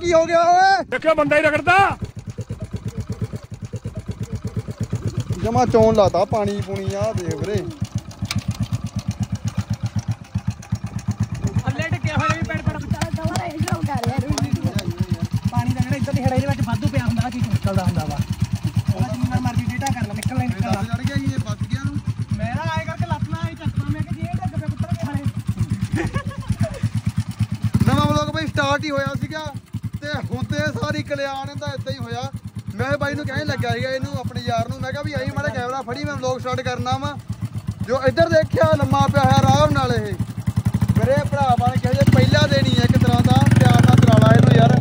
ਕੀ ਹੋ ਗਿਆ ਓਏ? ਦੇਖਿਓ ਬੰਦਾ ਹੀ ਰਗੜਦਾ। ਜਮਾ ਚੋਣ ਲਾਤਾ ਪਾਣੀ ਪੂਣੀ ਆ ਦੇਖ ਵੀਰੇ ਥੱਲੇ ਟਿਕਿਆ ਹੋਇਆ ਵੀ ਪੈਣ ਪੈਣ ਦੁਬਾਰਾ ਇਧਰੋਂ ਕਰ ਯਾਰ ਪਾਣੀ ਦਾ ਜਿਹੜਾ ਇੱਧਰ ਦੀ ਹੜੇ ਦੇ ਵਿੱਚ ਪਿਆ ਚੀਜ਼ ਨਿਕਲਦਾ ਹੁੰਦਾ ਵਾ। ਉਹਦਾ ਜਿੰਨਾ ਮਰਜ਼ੀ ਡੇਟਾ ਕਰ ਲੈ ਨਿਕਲਣਾ ਹੀ ਨਿਕਲਦਾ। ਚੜ ਗਿਆ ਇਹ ਬਚ ਗਿਆ ਨੂੰ। ਮੈਂ ਨਾ ਆਏ ਕਰਕੇ ਲੱਤਣਾ ਹੀ ਚੱਕਣਾ ਮੈਂ ਕਿ ਜੇ ਡੱਗ ਪੇ ਪੁੱਤਰ ਹਾਲੇ ਨਵਾਂ ਵਲੋਗ ਬਈ ਸਟਾਰਟ ਹੀ ਹੋਇਆ ਸੀਗਾ ਤੇ ਹੁੰਦੇ ਸਾਰੀ ਕਲਿਆਣ ਦਾ ਇਦਾਂ ਹੀ ਹੋਇਆ। ਮੈਂ ਬਾਈ ਨੂੰ ਕਹਿਣ ਲੱਗਾ ਸੀਗਾ ਇਹਨੂੰ ਆਪਣੇ ਯਾਰ ਨੂੰ ਮੈਂ ਕਿਹਾ ਵੀ ਆਈ ਮਾੜਾ ਕੈਮਰਾ ਫੜੀ ਮੈਂ ਵਲੋਗ ਸਟਾਰਟ ਕਰਨਾ ਵਾ। ਜੋ ਇੱਧਰ ਦੇਖਿਆ ਲੰਮਾ ਪਿਆ ਹੈ ਆਰਾਮ ਨਾਲ ਇਹ। ਮੇਰੇ ਭਰਾ ਬਣ ਕੇ ਜੇ ਪਹਿਲਾ ਦਿਨ ਹੀ ਹੈ ਇੱਕ ਤਰ੍ਹਾਂ ਦਾ ਪਿਆਰ ਨਾਲ ਤਰਾਲਾ ਇਹਨੂੰ ਯਾਰ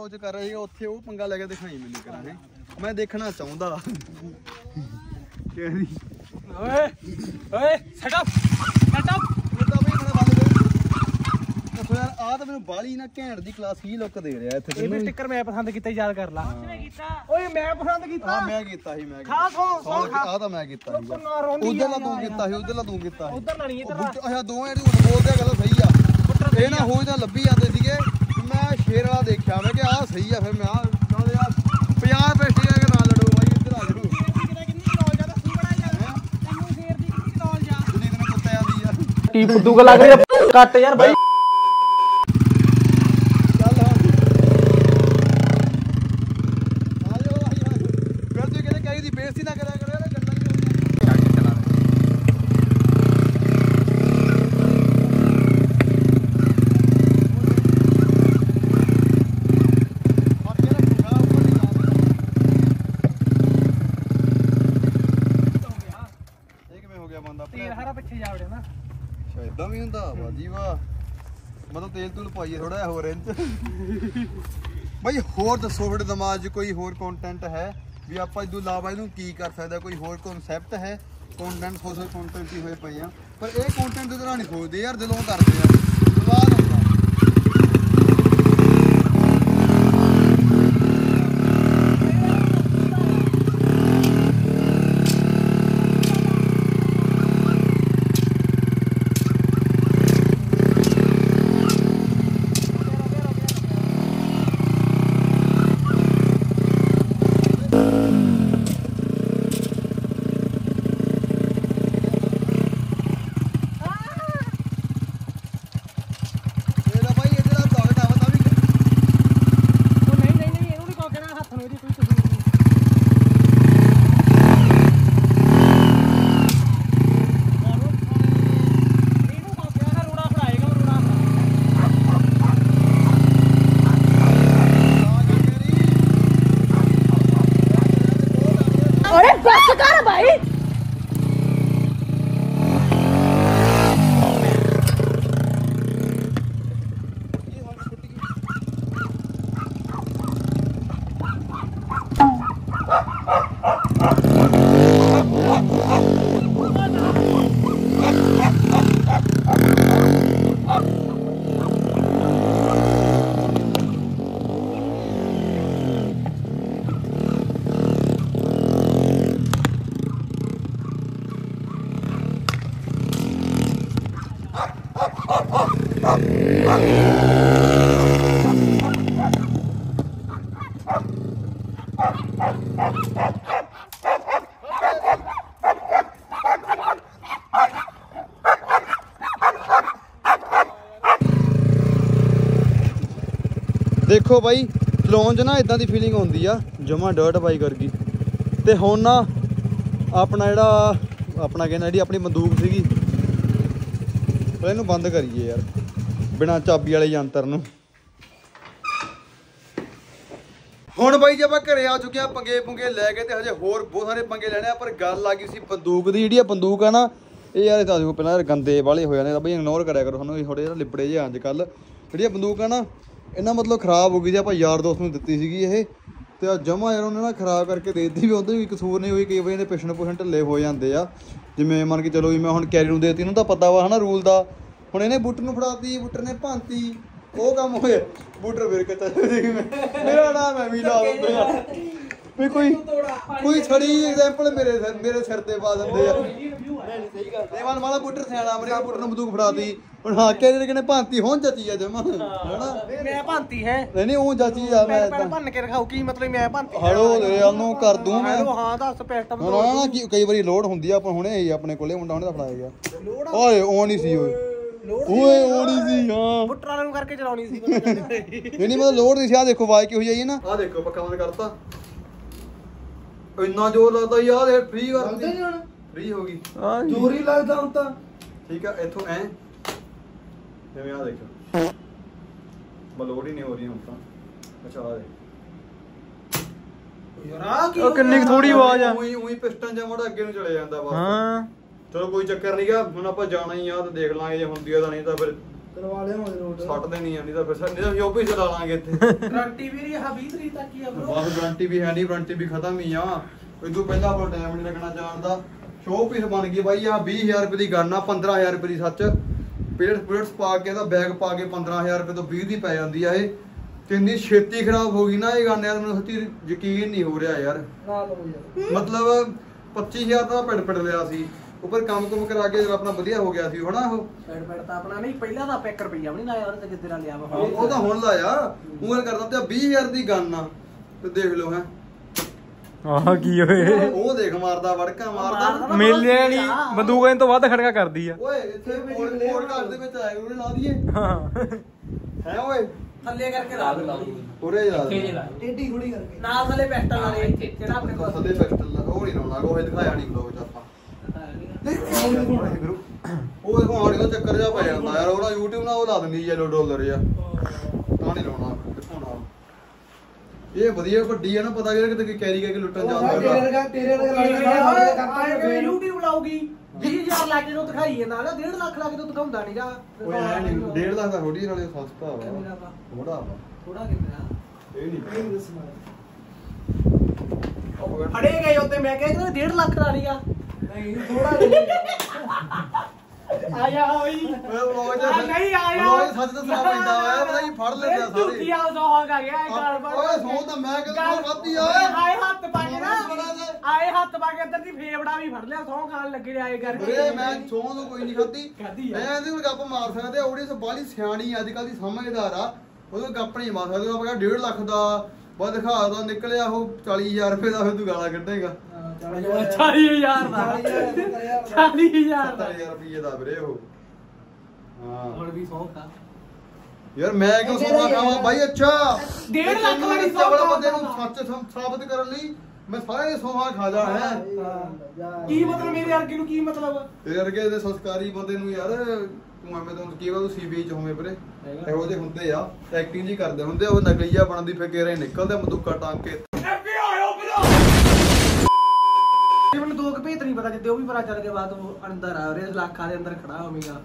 ਰੋਜ਼ ਕਰ ਰਹੀ ਉੱਥੇ ਉਹ ਪੰਗਾ ਲੈ ਕੇ ਦਿਖਾਈ ਮੈਨੂੰ ਕਰਾਂਗੇ ਮੈਂ ਦੇਖਣਾ ਚਾਹੁੰਦਾ। ਕਿਹੜੀ ਓਏ ਓਏ ਸੈਟ ਅਪ ਸੈਟ ਅਪ ਆ ਤਾਂ ਮੈਨੂੰ ਬਾਲੀ ਨਾ ਘੈਂਟ ਦੀ ਕਲਾਸ ਹੀ ਲੁੱਕ ਦੇ ਰਿਹਾ ਇੱਥੇ ਇਹ ਵੀ ਸਟicker ਮੈਂ ਪਸੰਦ ਕੀਤਾ ਯਾਦ ਕਰ ਲਾ। ਓਏ ਮੈਂ ਪਸੰਦ ਕੀਤਾ। ਆ ਮੈਂ ਕੀਤਾ ਸੀ ਮੈਂ ਖਾ ਸੌ ਸੌ ਖਾ ਆ ਤਾਂ ਮੈਂ ਕੀਤਾ ਸੀ ਨਾ ਰੋਂਦੀ ਉਧਰ ਲਾ ਤੂੰ ਕੀਤਾ ਸੀ ਉਧਰ ਲਾ ਤੂੰ ਕੀਤਾ ਸੀ। ਉਧਰ ਨਾ ਨਹੀਂ ਉਹ ਇੱਧਰ ਬੁੱਟ- ਅੱਛਾ ਦੋਵੇਂ ਜਿਹੜੀ ਬੋਲਦੇ ਆ ਗੱਲ ਸਹੀ ਆ। ਇਹ ਨਾ ਹੋਈ ਤਾਂ ਲੱਭੀ ਜਾਂਦੇ ਸੀਗੇ। ਸ਼ੇਰ ਵਾਲਾ ਦੇਖਿਆ ਮੈਂ ਕਿ ਆਹ ਸਹੀ ਆ ਫਿਰ ਮੈਂ ਆ ਚੱਲ ਯਾਰ 50 ਰੁਪਏ ਸੀਗਾ ਕਿ ਨਾ ਲੜੋ ਬਾਈ ਇੱਧਰ ਆ ਲੜੋ। ਕਿੰਨੀ ਨੌਲੇਜ ਆ ਦੱਸੀ ਬੜਾ ਯਾਰ ਤੈਨੂੰ ਸ਼ੇਰ ਦੀ ਕਿੰਨੀ ਨੌਲੇਜ ਆ ਕਿੰਨੇ ਦਿਨ ਕੁੱਤੇ ਆਂਦੀ ਯਾਰ ਕੀ ਫੁੱਦੂ ਕ ਲੱਗ ਰਹੀ ਕੱਟ ਯਾਰ ਬਾਈ ਚੱਲ ਹਾਂ ਆ ਜਾਓ ਆ ਜਾਓ ਫਿਰ ਤੂੰ ਕਹਿੰਦੇ ਕਹੀ ਦੀ ਬੇਇੱਜ਼ਤੀ ਨਾ ਕਰਿਆ ਕਰੋ ਯਾਰ ਗੱਲਾਂ ਹੀ ਹੁੰਦੀਆਂ ਬਾਕੀ ਇਹਦਾ ਢੁੰਗਾ ਉੱਪਰ ਨਹੀਂ ਜਾਣਾ ਇਹ ਕਿਵੇਂ ਹੋ ਗਿਆ ਬੰਦਾ ਤੇਲ ਸਾਰਾ ਪਿੱਛੇ ਜਾ ਵੜਿਆ ਨਾ ਅੱਛਾ ਇਦਾਂ ਵੀ ਹੁੰਦਾ ਵਾਜੀ ਵਾਹ ਮਤਲਬ ਤੇਲ ਤੂਲ ਪਾਈਏ ਥੋੜਾ ਜਿਹਾ ਹੋਰ ਇੰਚ ਬਈ, ਹੋਰ ਦੱਸੋ ਤੁਹਾਡੇ ਦਿਮਾਗ 'ਚ ਕੋਈ ਹੋਰ ਕੰਟੈਂਟ ਹੈ? ਵੀ ਆਪਾਂ ਇਦੋਂ ਇਲਾਵਾ ਇਹਨੂੰ ਕੀ ਕਰ ਸਕਦਾ? ਕੋਈ ਹੋਰ ਕਨਸੈਪਟ ਹੈ? ਕੰਟੈਂਟ ਸੋਸ਼ਲ ਕੰਟੈਂਟ ਹੀ ਹੋਏ ਪਏ ਆ। ਪਰ ਇਹ ਕੰਟੈਂਟ ਦੇ ਦੌਰਾਨ ਨਹੀਂ ਸੋਚਦੇ ਯਾਰ, ਦਿਲੋਂ ਕਰਦੇ ਆ। ਦੇਖੋ ਬਾਈ ਚਲਾਉਣ 'ਚ ਨਾ ਇਦਾਂ ਦੀ ਫੀਲਿੰਗ ਹੁੰਦੀ ਆ, ਜਮਾ ਡਰਟ ਬਾਈਕ ਵਰਗੀ। ਤੇ ਹੁਣ ਨਾ ਆਪਣਾ ਜਿਹੜਾ, ਆਪਣਾ ਕਹਿੰਦਾ ਜਿਹੜੀ ਆਪਣੀ ਬੰਦੂਕ ਸੀਗੀ ਇਹਨੂੰ ਬੰਦ ਕਰੀਏ ਯਾਰ, ਬਿਨਾ ਚਾਬੀ ਵਾਲੇ ਯੰਤਰ ਨੂੰ। ਹੁਣ ਬਾਈ ਜੇ ਆਪਾਂ ਘਰੇ ਆ ਚੁੱਕੇ ਆ, ਪੰਗੇ ਪੁੰਗੇ ਲੈ ਕੇ ਤੇ ਹਜੇ ਹੋਰ ਬਹੁਤ ਸਾਰੇ ਪੰਗੇ ਲੈਣੇ ਆ, ਪਰ ਗੱਲ ਆ ਗਈ ਸੀ ਬੰਦੂਕ ਦੀ, ਜਿਹੜੀ ਆ ਬੰਦੂਕ ਆ ਨਾ, ਇਹ ਯਾਰ ਤਾਂ ਦੇਖੋ ਪਹਿਲਾਂ ਗੰਦੇ ਵਾਲੇ ਹੋ ਜਾਂਦੇ ਤਾਂ ਬਈ ਇਗਨੋਰ ਕਰਿਆ ਕਰੋ ਸਾਨੂੰ ਥੋੜੇ ਜਿਹਾ ਲਿਬੜੇ ਜਿਹੇ ਅੱਜ ਕੱਲ ਜਿਹੜੀ ਆ ਬੰਦੂਕ ਆ ਨਾ ਇਹਨਾਂ ਮਤਲਬ ਖਰਾਬ ਹੋ ਗਈ ਸੀ ਆਪਾਂ ਯਾਰ ਦੋਸਤ ਨੂੰ ਦਿੱਤੀ ਸੀਗੀ ਇਹ। ਤੇ ਆ ਜਮਾ ਯਾਰ ਉਹਨੇ ਨਾ ਖਰਾਬ ਕਰਕੇ ਦੇ ਦਿੱਤੀ ਵੀ ਉਹਦੇ ਵੀ ਕਸੂਰ ਨਹੀਂ ਹੋਈ ਕਈ ਵਾਰੀ ਇਹਦੇ ਪਿਛਣ ਪੁਛਣ ਢਿੱਲੇ ਹੋ ਜਾਂਦੇ ਆ। ਜਿਵੇਂ ਮੰਨ ਕੇ ਚਲੋ ਵੀ ਮੈਂ ਹੁਣ ਕੈਰੀ ਨੂੰ ਦੇਤੀ ਇਹਨੂੰ ਤਾਂ ਪਤਾ ਵਾ ਹਨਾ ਰੂਲ ਦਾ। ਹੁਣ ਇਹਨੇ ਬੂਟਰ ਨੂੰ ਫੜਾਤੀ ਬੂਟਰ ਨੇ ਭਾਂਤੀ ਉਹ ਕੰਮ ਹੋਇਆ। ਬੂਟਰ ਫਿਰ ਕੇ ਚੱਲ ਮੇਰਾ ਨਾਮ ਮੈਂ ਵੀ ਲਾ ਦਿੰਦੇ ਆ ਵੀ ਕੋਈ ਕੋਈ ਛੜੀ ਐਗਜ਼ਾਮਪਲ ਮੇਰੇ ਸਿਰ ਮੇਰੇ ਸਿਰ ਤੇ ਪਾ ਦਿੰਦੇ ਆ। ਤੇ ਮਨ ਮਾਲਾ ਬੂਟਰ ਸਿਆਣਾ ਮੇਰੇ ਬੂਟਰ ਨੂੰ ਬੰਦੂਕ ਫੜਾਤੀ। ਹੁਣ ਹਾਂ ਕੈਰੀ ਕਿਨੇ ਭਾਂਤੀ ਹੁਣ ਜੱਤੀ ਆ ਜਮਾ। ਹਨਾ? ਮੈਂ ਭਾਂਤੀ ਹੈ। ਨਹੀਂ ਨਹੀਂ ਉਹ ਚਾਚੀ ਆ ਮੈਂ ਮੈਂ ਭੰਨ ਕੇ ਰਖਾਉ ਕੀ ਮਤਲਬ ਮੈਂ ਭਾਂਤੀ ਹਲੋ ਦੇ ਨੂੰ ਕਰ ਦੂੰ ਮੈਂ। ਹੈਲੋ ਹਾਂ ਦੱਸ ਪੈਟਮ ਨਾ ਨਾ ਨਾ ਕੀ- ਕਈ ਵਾਰੀ ਲੋਡ ਹੁੰਦੀ ਆ ਆਪਾਂ ਹੁਣੇ ਹੀ ਆਪਣੇ ਕੋਲੇ ਮੁੰਡਾ ਹੁਣੇ ਦਾ ਫੜਾਇਆ ਗਿਆ। ਓਏ ਉਹ ਨਹੀਂ ਸੀ ਓਏ। ਓਏ ਉਹ ਨਹੀਂ ਸੀ ਹਾਂ। ਬੁੱਟਰਾਂ ਨੂੰ ਕਰਕੇ ਚਲਾਉਣੀ ਸੀ ਨਹੀਂ ਨਹੀਂ ਮਤਲਬ ਲੋਡ ਨਹੀਂ ਸੀ ਆ ਦੇਖੋ ਆਵਾਜ਼ ਕੀ ਹੋਈ ਜਾਈ ਨਾ। ਆ ਦੇਖੋ ਪੱਕਾ ਬੰਦ ਕਰਤਾ। ਇੰਨਾ ਜ਼ੋਰ ਲੱਗਦਾ ਯਾਰ ਇਹ ਫ੍ਰੀ ਕਰਤੀ। ਫ੍ਰੀ ਹੋ ਗਈ। ਦੂਰੀ ਲੱਗਦਾ ਹੁਣ ਤਾਂ। ਠੀਕ ਆ ਇੱਥੋਂ ਐ। ਜਿਵੇਂ ਆ ਦੇਖੋ ਬਸ ਲੋਡ ਹੀ ਨਹੀਂ ਹੋ ਰਹੀ ਹੁਣ ਤਾਂ। ਅੱਛਾ ਆ ਦੇਖ। ਯਾਰ ਆ ਕੀ ਉਹ ਕਿੰਨੀ ਕੁ ਥੋੜੀ ਆਵਾਜ਼ ਆ। ਉਹੀ ਉਹੀ ਪਿਸਟਨ ਜਾਂ ਮੋੜਾ ਅੱਗੇ ਨੂੰ ਚਲੇ ਜਾਂਦਾ ਬਸ ਹਾਂ। ਚਲੋ ਕੋਈ ਚੱਕਰ ਨਹੀਂਗਾ ਹੁਣ ਆਪਾਂ ਜਾਣਾ ਹੀ ਆ ਤੇ ਦੇਖ ਲਾਂਗੇ ਜੇ ਹੁੰਦੀ ਆ ਤਾਂ ਨਹੀਂ ਤਾਂ ਫਿਰ ਕਰਵਾ ਲਿਆ ਹੁਣ ਰੋਡ ਸੱਟ ਦੇਣੀ ਆ ਨਹੀਂ ਤਾਂ ਫਿਰ ਨਹੀਂ ਤਾਂ ਯੋਪੀ ਚਲਾ ਲਾਂਗੇ ਇੱਥੇ। ਗਰੰਟੀ ਵੀ ਰਹੀ ਆ 20 ਤਰੀਕ ਤੱਕ ਹੀ ਆ ਬ్రో ਬਸ ਵਾਰੰਟੀ ਵੀ ਹੈ ਨਹੀਂ ਵਾਰੰਟੀ ਵੀ ਖਤਮ ਹੀ ਆ। ਇਦੋਂ ਪਹਿਲਾਂ ਆਪਾਂ ਟਾਈਮ ਨਹੀਂ ਲੱਗਣਾ ਜਾਣ ਦਾ। ਸ਼ੋਅ ਪੀਸ ਬਣ ਗਈ ਬਾਈ ਆ 20000 ਰੁਪਏ ਦੀ ਗਨ ਆ 15000 ਰੁਪਏ ਦੀ ਸੱਚ। ਪਲੇਟਸ ਪਲੇਟਸ ਪਾ ਕੇ ਇਹਦਾ ਬੈਗ ਪਾ ਕੇ 15000 ਰੁਪਏ ਤੋਂ 20 ਦੀ ਪੈ ਜਾਂਦੀ ਆ ਇਹ। ਤੇ ਇੰਨੀ ਛੇਤੀ ਖਰਾਬ ਹੋ ਗਈ ਨਾ ਇਹ ਗਨ ਯਾਰ ਮੈਨੂੰ ਸੱਚੀ ਯਕੀਨ ਨਹੀਂ ਹੋ ਰਿਹਾ ਯਾਰ। ਮਤਲਬ 25000 ਦਾ ਪਿੜ ਪਿੜ ਲਿਆ ਸੀ। ਉੱਪਰ ਕੰਮ ਕੁਮ ਕਰਾ ਕੇ ਜਦੋਂ ਆਪਣਾ ਵਧੀਆ ਹੋ ਗਿਆ ਸੀ ਹਨਾ ਉਹ? ਪੈਡ ਪੈਡ ਤਾਂ ਆਪਣਾ ਨਹੀਂ ਪਹਿਲਾਂ ਤਾਂ ਆਪਾਂ 1 ਰੁਪਿਆ ਵੀ ਨਹੀਂ ਲਾਇਆ ਉਹਨੇ ਤੇ ਨਾਲ ਲਿਆ ਵਾ। ਉਹ ਤਾਂ ਹੁਣ ਲਾਇਆ। ਉਹ ਕਰਦਾ ਤੇ 20000 ਦੀ ਗਨ। ਆ ਤੇ ਦੇਖ ਲਓ ਹੈ। ਆਹ ਕੀ ਹੋਏ ਉਹ ਦੇਖ ਮਾਰਦਾ ਵੜਕਾ ਮਾਰਦਾ। ਮੇਲੇ ਵਾਲੀ ਬੰਦੂਕ ਇਹਨਾਂ ਤੋਂ ਵੱਧ ਖੜਕਾ ਕਰਦੀ ਆ। ਓਏ ਇੱਥੇ ਕੋਲ ਘਰ ਦੇ ਵਿੱਚ ਆਏ ਉਹਨੇ ਲਾ ਦਈਏ। ਹਾਂ। ਹੈ ਓਏ। ਥੱਲੇ ਕਰਕੇ ਲਾ ਦੇ ਉਰੇ ਜਾ ਟੇਢੀ ਥੋੜੀ ਕਰਕੇ। ਨਾਲ ਥੱਲੇ ਪੈਸਟਲ ਲਾ ਦੇ ਜਿਹੜਾ ਆਪਣੇ ਕੋਲ ਸਦੇ ਪਿਸਟਲ ਉਹ ਨਹੀਂ ਲਾਉਣਾ ਉਹ ਦਿਖਾਇਆ ਨਹੀਂ ਬਲੌਗ ਚ ਆਪਾਂ। ਉਹ ਦੇਖੋ ਆੜੀ ਦਾ ਚੱਕਰ ਜਾ ਪੈ ਜਾਂਦਾ ਯਾਰ ਉਹਦਾ YouTube ਨਾਲ ਉਹ ਲਾ ਦਿੰਦੀ ਯੈਲੋ ਡਾਲਰ ਆ ਤਾਂ ਨਹੀਂ ਲਾਉਣਾ। ਦਿਖਾਉਣਾ ਇਹ ਵਧੀਆ ਵੱਡੀ ਆ ਨਾ ਪਤਾ ਕਿ ਕਿਤੇ ਕੈਰੀ ਕਰਕੇ ਲੁੱਟਣ ਜਾਂਦਾ ਹੈਗਾ ਤੇਰੇ ਵਰਗਾ ਕਰਤਾ YouTube ਲਾਉਗੀ 20000 ਲੱਗ ਜੇ ਨੂੰ ਦਿਖਾਈ ਜਾਂਦਾ ਨਾ 1.5 ਲੱਖ ਲੱਗ ਜੇ ਦਿਖਾਉਂਦਾ ਨਹੀਂਗਾ ਓਏ ਐ ਨਹੀਂ 1.5 ਲੱਖ ਦਾ ਥੋੜੀ ਨਾਲੇ ਸਸਤਾ ਵਾ। ਥੋੜਾ ਵਾ? ਥੋੜਾ ਕਿੰਨਾ? ਇਹ ਨਹੀਂ ਫੜੇ ਗਏ ਉੱਤੇ ਮੈਂ ਕਿਹਾ ਕਿ 1.5 ਲੱਖ ਦਾ ਨਹੀਂਗਾ ਨਹੀਂ ਥੋੜਾ ਆਇਆ ਹੋਈ ਨਹੀਂ ਸੱਚ ਪੈਂਦਾ ਵਾ ਪਤਾ ਫੜ ਲੈਂਦੇ ਸਾਰੇ। ਆ ਓਏ ਤਾਂ ਮੈਂ ਕਿਹਾ ਤੂੰ ਵੱਧਦੀ ਆ ਓਏ। ਆਏ ਹੱਥ ਪਾ ਕੇ ਨਾ। ਬੜਾ ਦੇ। ਆਏ ਹੱਥ ਪਾ ਕੇ ਅੰਦਰ ਦੀ ਫੇਵੜਾ ਵੀ ਫੜ ਲਿਆ ਸੌਂ ਖਾਣ ਲੱਗੇ ਨੇ ਆਏ ਕਰਕੇ ਵੀਰੇ ਮੈਂ ਸੌਂ ਤੋਂ ਕੋਈ ਨਹੀਂ ਖਾਧੀ। ਮੈਂ ਇਹਦੇ ਕੋਲ ਗੱਪ ਮਾਰ ਸਕਦੇ ਆ ਉਹਦੀ ਬਾਲੀ ਸਿਆਣੀ ਅੱਜ ਕੱਲ ਦੀ ਸਮਝਦਾਰ ਆ। ਉਹਦੇ ਗੱਪ ਨਹੀਂ ਮਾਰ ਸਕਦੇ ਆਪਾਂ ਕਹਿੰਦੇ 1.5 ਲੱਖ ਦਾ ਬਾ ਦਿਖਾ ਦਾ ਨਿਕਲਿਆ ਉਹ 40000 ਰੁਪਏ ਦਾ ਫਿਰ ਤੂੰ ਗਾਲਾਂ ਕੱਢੇਗਾ। 40000 ਦਾ। 40000 ਦਾ। 70000 ਰੁਪਏ ਦਾ ਵੀਰੇ ਉਹ। ਹਾਂ। ਹੁਣ ਵੀ ਸੌਂ ਖਾ। ਯਾਰ ਮੈਂ ਕਿਉਂ ਸੋਨਾ ਖਾਵਾਂ? ਬਾਈ ਅੱਛਾ। ਡੇਢ ਲੱਖ ਵਾਲੀ ਸੌ ਸੌ ਬੰਦੇ ਨੂੰ ਸੱਚ ਸਾਬਤ ਕਰਨ ਲਈ ਮੈਂ ਸਾਰੇ ਸੋਹਾ ਖਾ ਜਾ ਹੈ ਕੀ ਮਤਲਬ ਮੇਰੇ ਵਰਗੇ ਨੂੰ ਕੀ ਮਤਲਬ? ਤੇਰੇ ਵਰਗੇ ਦੇ ਸੰਸਕਾਰੀ ਬੰਦੇ ਨੂੰ ਯਾਰ ਤੂੰ ਐਵੇਂ ਤਾਂ ਕੀ ਵਾ ਤੂੰ ਸੀਬੀ ਚ ਹੋਵੇਂ ਵੀਰੇ। ਇਹੋ ਜਿਹੇ ਹੁੰਦੇ ਆ ਐਕਟਿੰਗ ਜੀ ਕਰਦੇ ਹੁੰਦੇ ਉਹ ਨਕਲੀਆ ਬਣਦੀ ਫਿਰ ਕੇਰੇ ਨਿਕਲਦੇ ਬੰਦੂਕਾਂ ਟਾਂਗ ਕੇ। ਇਹ ਮੈਨੂੰ ਦੋ ਕੁ ਭੇਤ ਨਹੀਂ ਪਤਾ ਜਿੱਦੇ ਉਹ ਵੀ ਪਤਾ ਚੱਲ ਗਿਆ ਬਾਅਦ ਉਹ ਅੰਦਰ ਆ ਉਹਦੇ ਲੱਖਾਂ ਦੇ ਅੰਦਰ ਖੜਾ ਹੋਵੇਗਾ।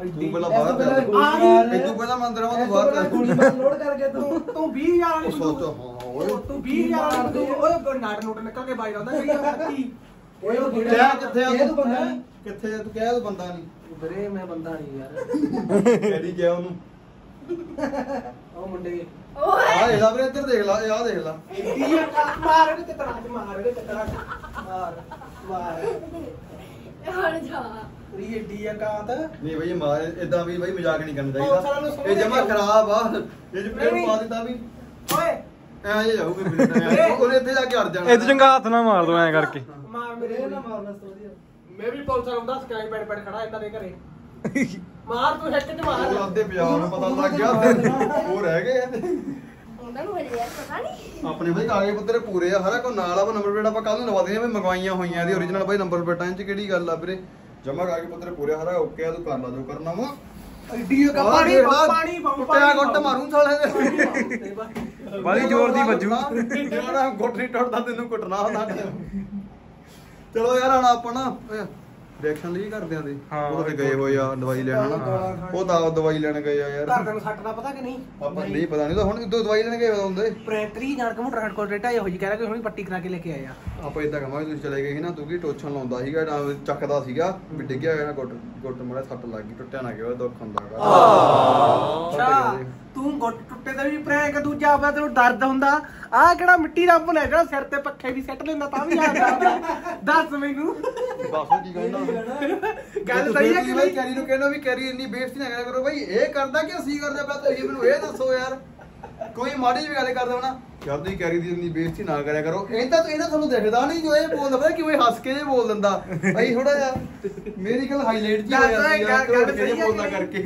ਤੂੰ ਪਹਿਲਾਂ ਬਾਹਰ ਕਰ। ਆ ਗਈ। ਇਹ ਤੂੰ ਪਹਿਲਾਂ ਮੰਦਰ ਆਵਾਂ ਤੂੰ ਬਾਹਰ ਕਰ। ਲੋਡ ਕਰਕੇ ਤੂੰ। ਤੂੰ 20000 ਵਾਲੀ ਉਹ ਸੋਚ ਹਾਂ ਓਏ। ਤੂੰ 20000 ਵਾਲੀ ਤੂੰ ਓਏ ਨਾਟ ਨੋਟ ਨਿਕਲ ਕੇ ਬਾਈ ਆਉਂਦਾ ਕਈ ਸੱਚੀ ਓਏ ਉਹ ਕਿਆ ਕਿੱਥੇ ਆ ਇਹ ਤੂੰ ਤੂੰ? ਬੰਦਾ ਨਹੀਂ। ਕਿੱਥੇ ਆ ਤੂੰ? ਕਹਿ ਤੂੰ ਬੰਦਾ ਨਹੀਂ। ਵੀਰੇ ਮੈਂ ਬੰਦਾ ਨਹੀਂ ਯਾਰ। ਕਿਹੜੀ ਕਿਹਾ ਉਹਨੂੰ। ਉਹ ਮੁੰਡੇ। ਆ ਇਹਦਾ ਵੀਰੇ ਇੱਧਰ ਦੇਖ ਲੈ ਇਹ ਆ ਦੇਖ ਲੈ। ਡੀ ਮਾਰ ਇਹਦੇ ਤੇ ਤਰਾਜ ਮਾਰ ਇਹਦੇ ਤੇ ਤਰਾਜ ਮਾਰ ਮਾਰ ਹੁਣ ਜਾ। ਰੀ ਡੀ ਕਾਤ। ਨਹੀਂ ਬਈ ਮਾਰ ਇਦਾਂ ਵੀ ਬਈ ਮਜ਼ਾਕ ਨਹੀਂ ਕਰਨਾ ਚਾਹੀਦਾ ਇਹ ਜਮਾ ਖਰਾਬ ਆ। ਇਹ ਚ ਪੇੜ। ਪਾ ਦਿੱਤਾ ਵੀ। ਓਏ। ਐ ਜੇ ਜਾਊਗੇ ਬਿਲਕੁਲ ਉਹਨੇ ਇੱਥੇ ਜਾ ਕੇ ਅੜ ਜਾਣਾ। ਇਹ ਤੋਂ ਚੰਗਾ ਹੱਥ ਨਾ ਮਾਰ ਦੋ ਐਂ ਕਰਕੇ। ਮਾਰ ਮੇਰੇ ਨਾ ਮਾਰਨਾ ਸਟੋਰੀ ਮੈਂ ਵੀ ਪੁਲਿਸ ਦੱਸ ਸਕਾਈ ਪੈਡ ਪੈਡ ਖੜਾ ਇਹਨਾਂ ਦੇ ਘਰੇ। ਮਾਰ ਤੂੰ ਹਿੱਕ ਚ ਮਾਰ। ਅੱਧੇ ਪੰਜਾਬ ਨੂੰ ਪਤਾ ਲੱਗ ਗਿਆ। ਉਹ ਰਹਿ ਗਏ। ਇਹਦੇ। ਉਹਨਾਂ ਨੂੰ ਹਜੇ ਯਾਰ ਪਤਾ ਨਹੀਂ। ਆਪਣੇ ਬਈ ਕਾਗਜ਼ ਪੱਤਰ ਪੂਰੇ ਆ ਹਰਾ ਕੋ ਨਾਲ ਆ ਨੰਬਰ ਪਲੇਟ ਆਪਾਂ ਕੱਲ ਨੂੰ ਲਵਾ ਦੇਣੀਆਂ ਵੀ ਮੰਗਵਾਈਆਂ ਹੋਈਆਂ ਇਹਦੀ origignal ਬਈ ਨੰਬਰ ਪਲੇਟਾਂ ਚ ਕਿਹੜੀ ਗੱਲ ਆ ਵੀਰੇ? ਜਮਾ ਕਾਗਜ਼ ਪੱਤਰ ਪੂਰੇ ਹਰਾ ਓਕੇ ਆ ਤੂੰ ਕਰ ਲਾ ਜੋ ਕਰਨਾ ਵਾ। ਡੀ ਕਾ ਆਹ ਪਾਣੀ ਪਾਣੀ ਪਾਣੀ ਗੁੱਟ ਮਾਰੂ ਸਾਲੇ ਦੇ। ਬਾਹਲੀ ਜ਼ੋਰ ਦੀ ਵੱਜੂ। ਜਿਹੜਾ ਗੁੱਟ ਨਹੀਂ ਟੁੱਟਦਾ ਤੈਨੂੰ ਕੁੱਟਣਾ ਹੁੰਦਾ। ਚਲੋ ਯਾਰ ਹੁਣ ਆਪਾਂ ਨਾ ਰਿਐਕਸ਼ਨ ਲਈ ਕਰਦਿਆਂ ਦੇ। ਹਾਂ, ਉਹ ਤਾਂ ਗਏ ਹੋਏ ਆ ਦਵਾਈ ਲੈਣ। ਨਾ ਉਹ ਤਾਂ ਆਪ ਦਵਾਈ ਲੈਣ ਗਏ ਆ ਯਾਰ। ਘਰ ਨੂੰ ਸੱਟ ਦਾ ਪਤਾ ਕਿ ਨਹੀਂ? ਆਪਾਂ ਨਹੀਂ। ਪਤਾ ਨਹੀਂ ਤਾਂ ਹੁਣ ਇਦੋਂ ਦਵਾਈ ਲੈਣ ਗਏ ਹੁੰਦੇ? ਪ੍ਰੈਕਟਰੀ ਜਾਣ ਕੇ ਮੋਟਰ ਕੋਲ ਰੇਟਾ ਇਹੋ ਜੀ ਕਹਿ ਰਿਹਾ ਕਿ ਹੁਣੀ ਪੱਟੀ ਕਰਾ ਕੇ ਲੈ ਕੇ ਆਇਆ ਆਪਾਂ ਇਦਾਂ ਕਹਾਂਗੇ ਤੁਸੀਂ ਚਲੇ ਗਏ ਸੀ ਨਾ ਤੂੰ ਕੀ ਟੋਚਣ ਲਾਉਂਦਾ ਸੀਗਾ ਨਾ ਚੱਕਦਾ ਸੀਗਾ ਵੀ ਡਿੱਗਿਆ ਹੋਇਆ ਨਾ ਗੁੱਟ ਗੁੱਟ ਮੜਾ ਸੱਟ ਲੱਗ ਗਈ ਟੁੱਟਿਆ ਨਾ ਗਿਆ ਦੁੱਖ ਹੁੰਦਾ ਹੈਗਾ। ਅੱਛਾ। ਤੂੰ ਗੁੱਟ ਟੁੱਟੇ ਦਾ ਵੀ ਪ੍ਰੈਂਕ ਦੂਜਾ ਆਪਦਾ ਤੈਨੂੰ ਦਰਦ ਹੁੰਦਾ। ਆਹ ਕਿਹੜਾ ਮਿੱਟੀ ਦਾ ਭੁਲਾ ਜਿਹੜਾ ਸਿਰ ਤੇ ਪੱਖੇ ਵੀ ਸੱਟ ਲੈਂਦਾ ਤਾਂ ਵੀ ਯਾਦ ਆਉਂਦਾ। ਦੱਸ ਮੈਨੂੰ। ਦੱਸੋ ਕੀ ਕਹਿੰਦਾ? ਗੱਲ ਸਹੀ ਹੈ ਕਿ ਨਹੀਂ? ਕੈਰੀ ਨੂੰ ਕਹਿੰਦਾ ਵੀ ਕੈਰੀ ਇੰਨੀ ਬੇਇੱਜ਼ਤੀ ਨਾ ਕਰਿਆ ਕਰੋ ਬਾਈ ਇਹ ਕਰਦਾ ਕਿ ਅਸੀਂ ਕਰਦੇ ਪਏ ਤੁਸੀਂ ਮੈਨੂੰ ਇਹ ਦੱਸੋ ਯਾਰ। ਕੋਈ ਮਾੜੀ ਜਿਹੀ ਗੱਲ ਕਰਦੇ ਨਾ ਯਾਰ ਤੁਸੀਂ ਕੈਰੀ ਦੀ ਇੰਨੀ ਬੇਇੱਜ਼ਤੀ ਨਾ ਕਰਿਆ ਕਰੋ। ਇਹ ਤਾਂ ਇਹ ਤਾਂ ਤੁਹਾਨੂੰ ਦਿਖਦਾ ਨਹੀਂ ਜੋ ਇਹ ਬੋਲਦਾ ਪਤਾ ਕਿਵੇਂ ਹੱਸ ਕੇ ਜੇ ਬੋਲ ਦਿੰਦਾ। ਭਾਈ ਥੋੜਾ ਜਿਹਾ ਮੇਰੀ ਗੱਲ ਹਾਈਲਾਈਟ ਜੀ ਬੋਲਦਾ ਕਰਕੇ।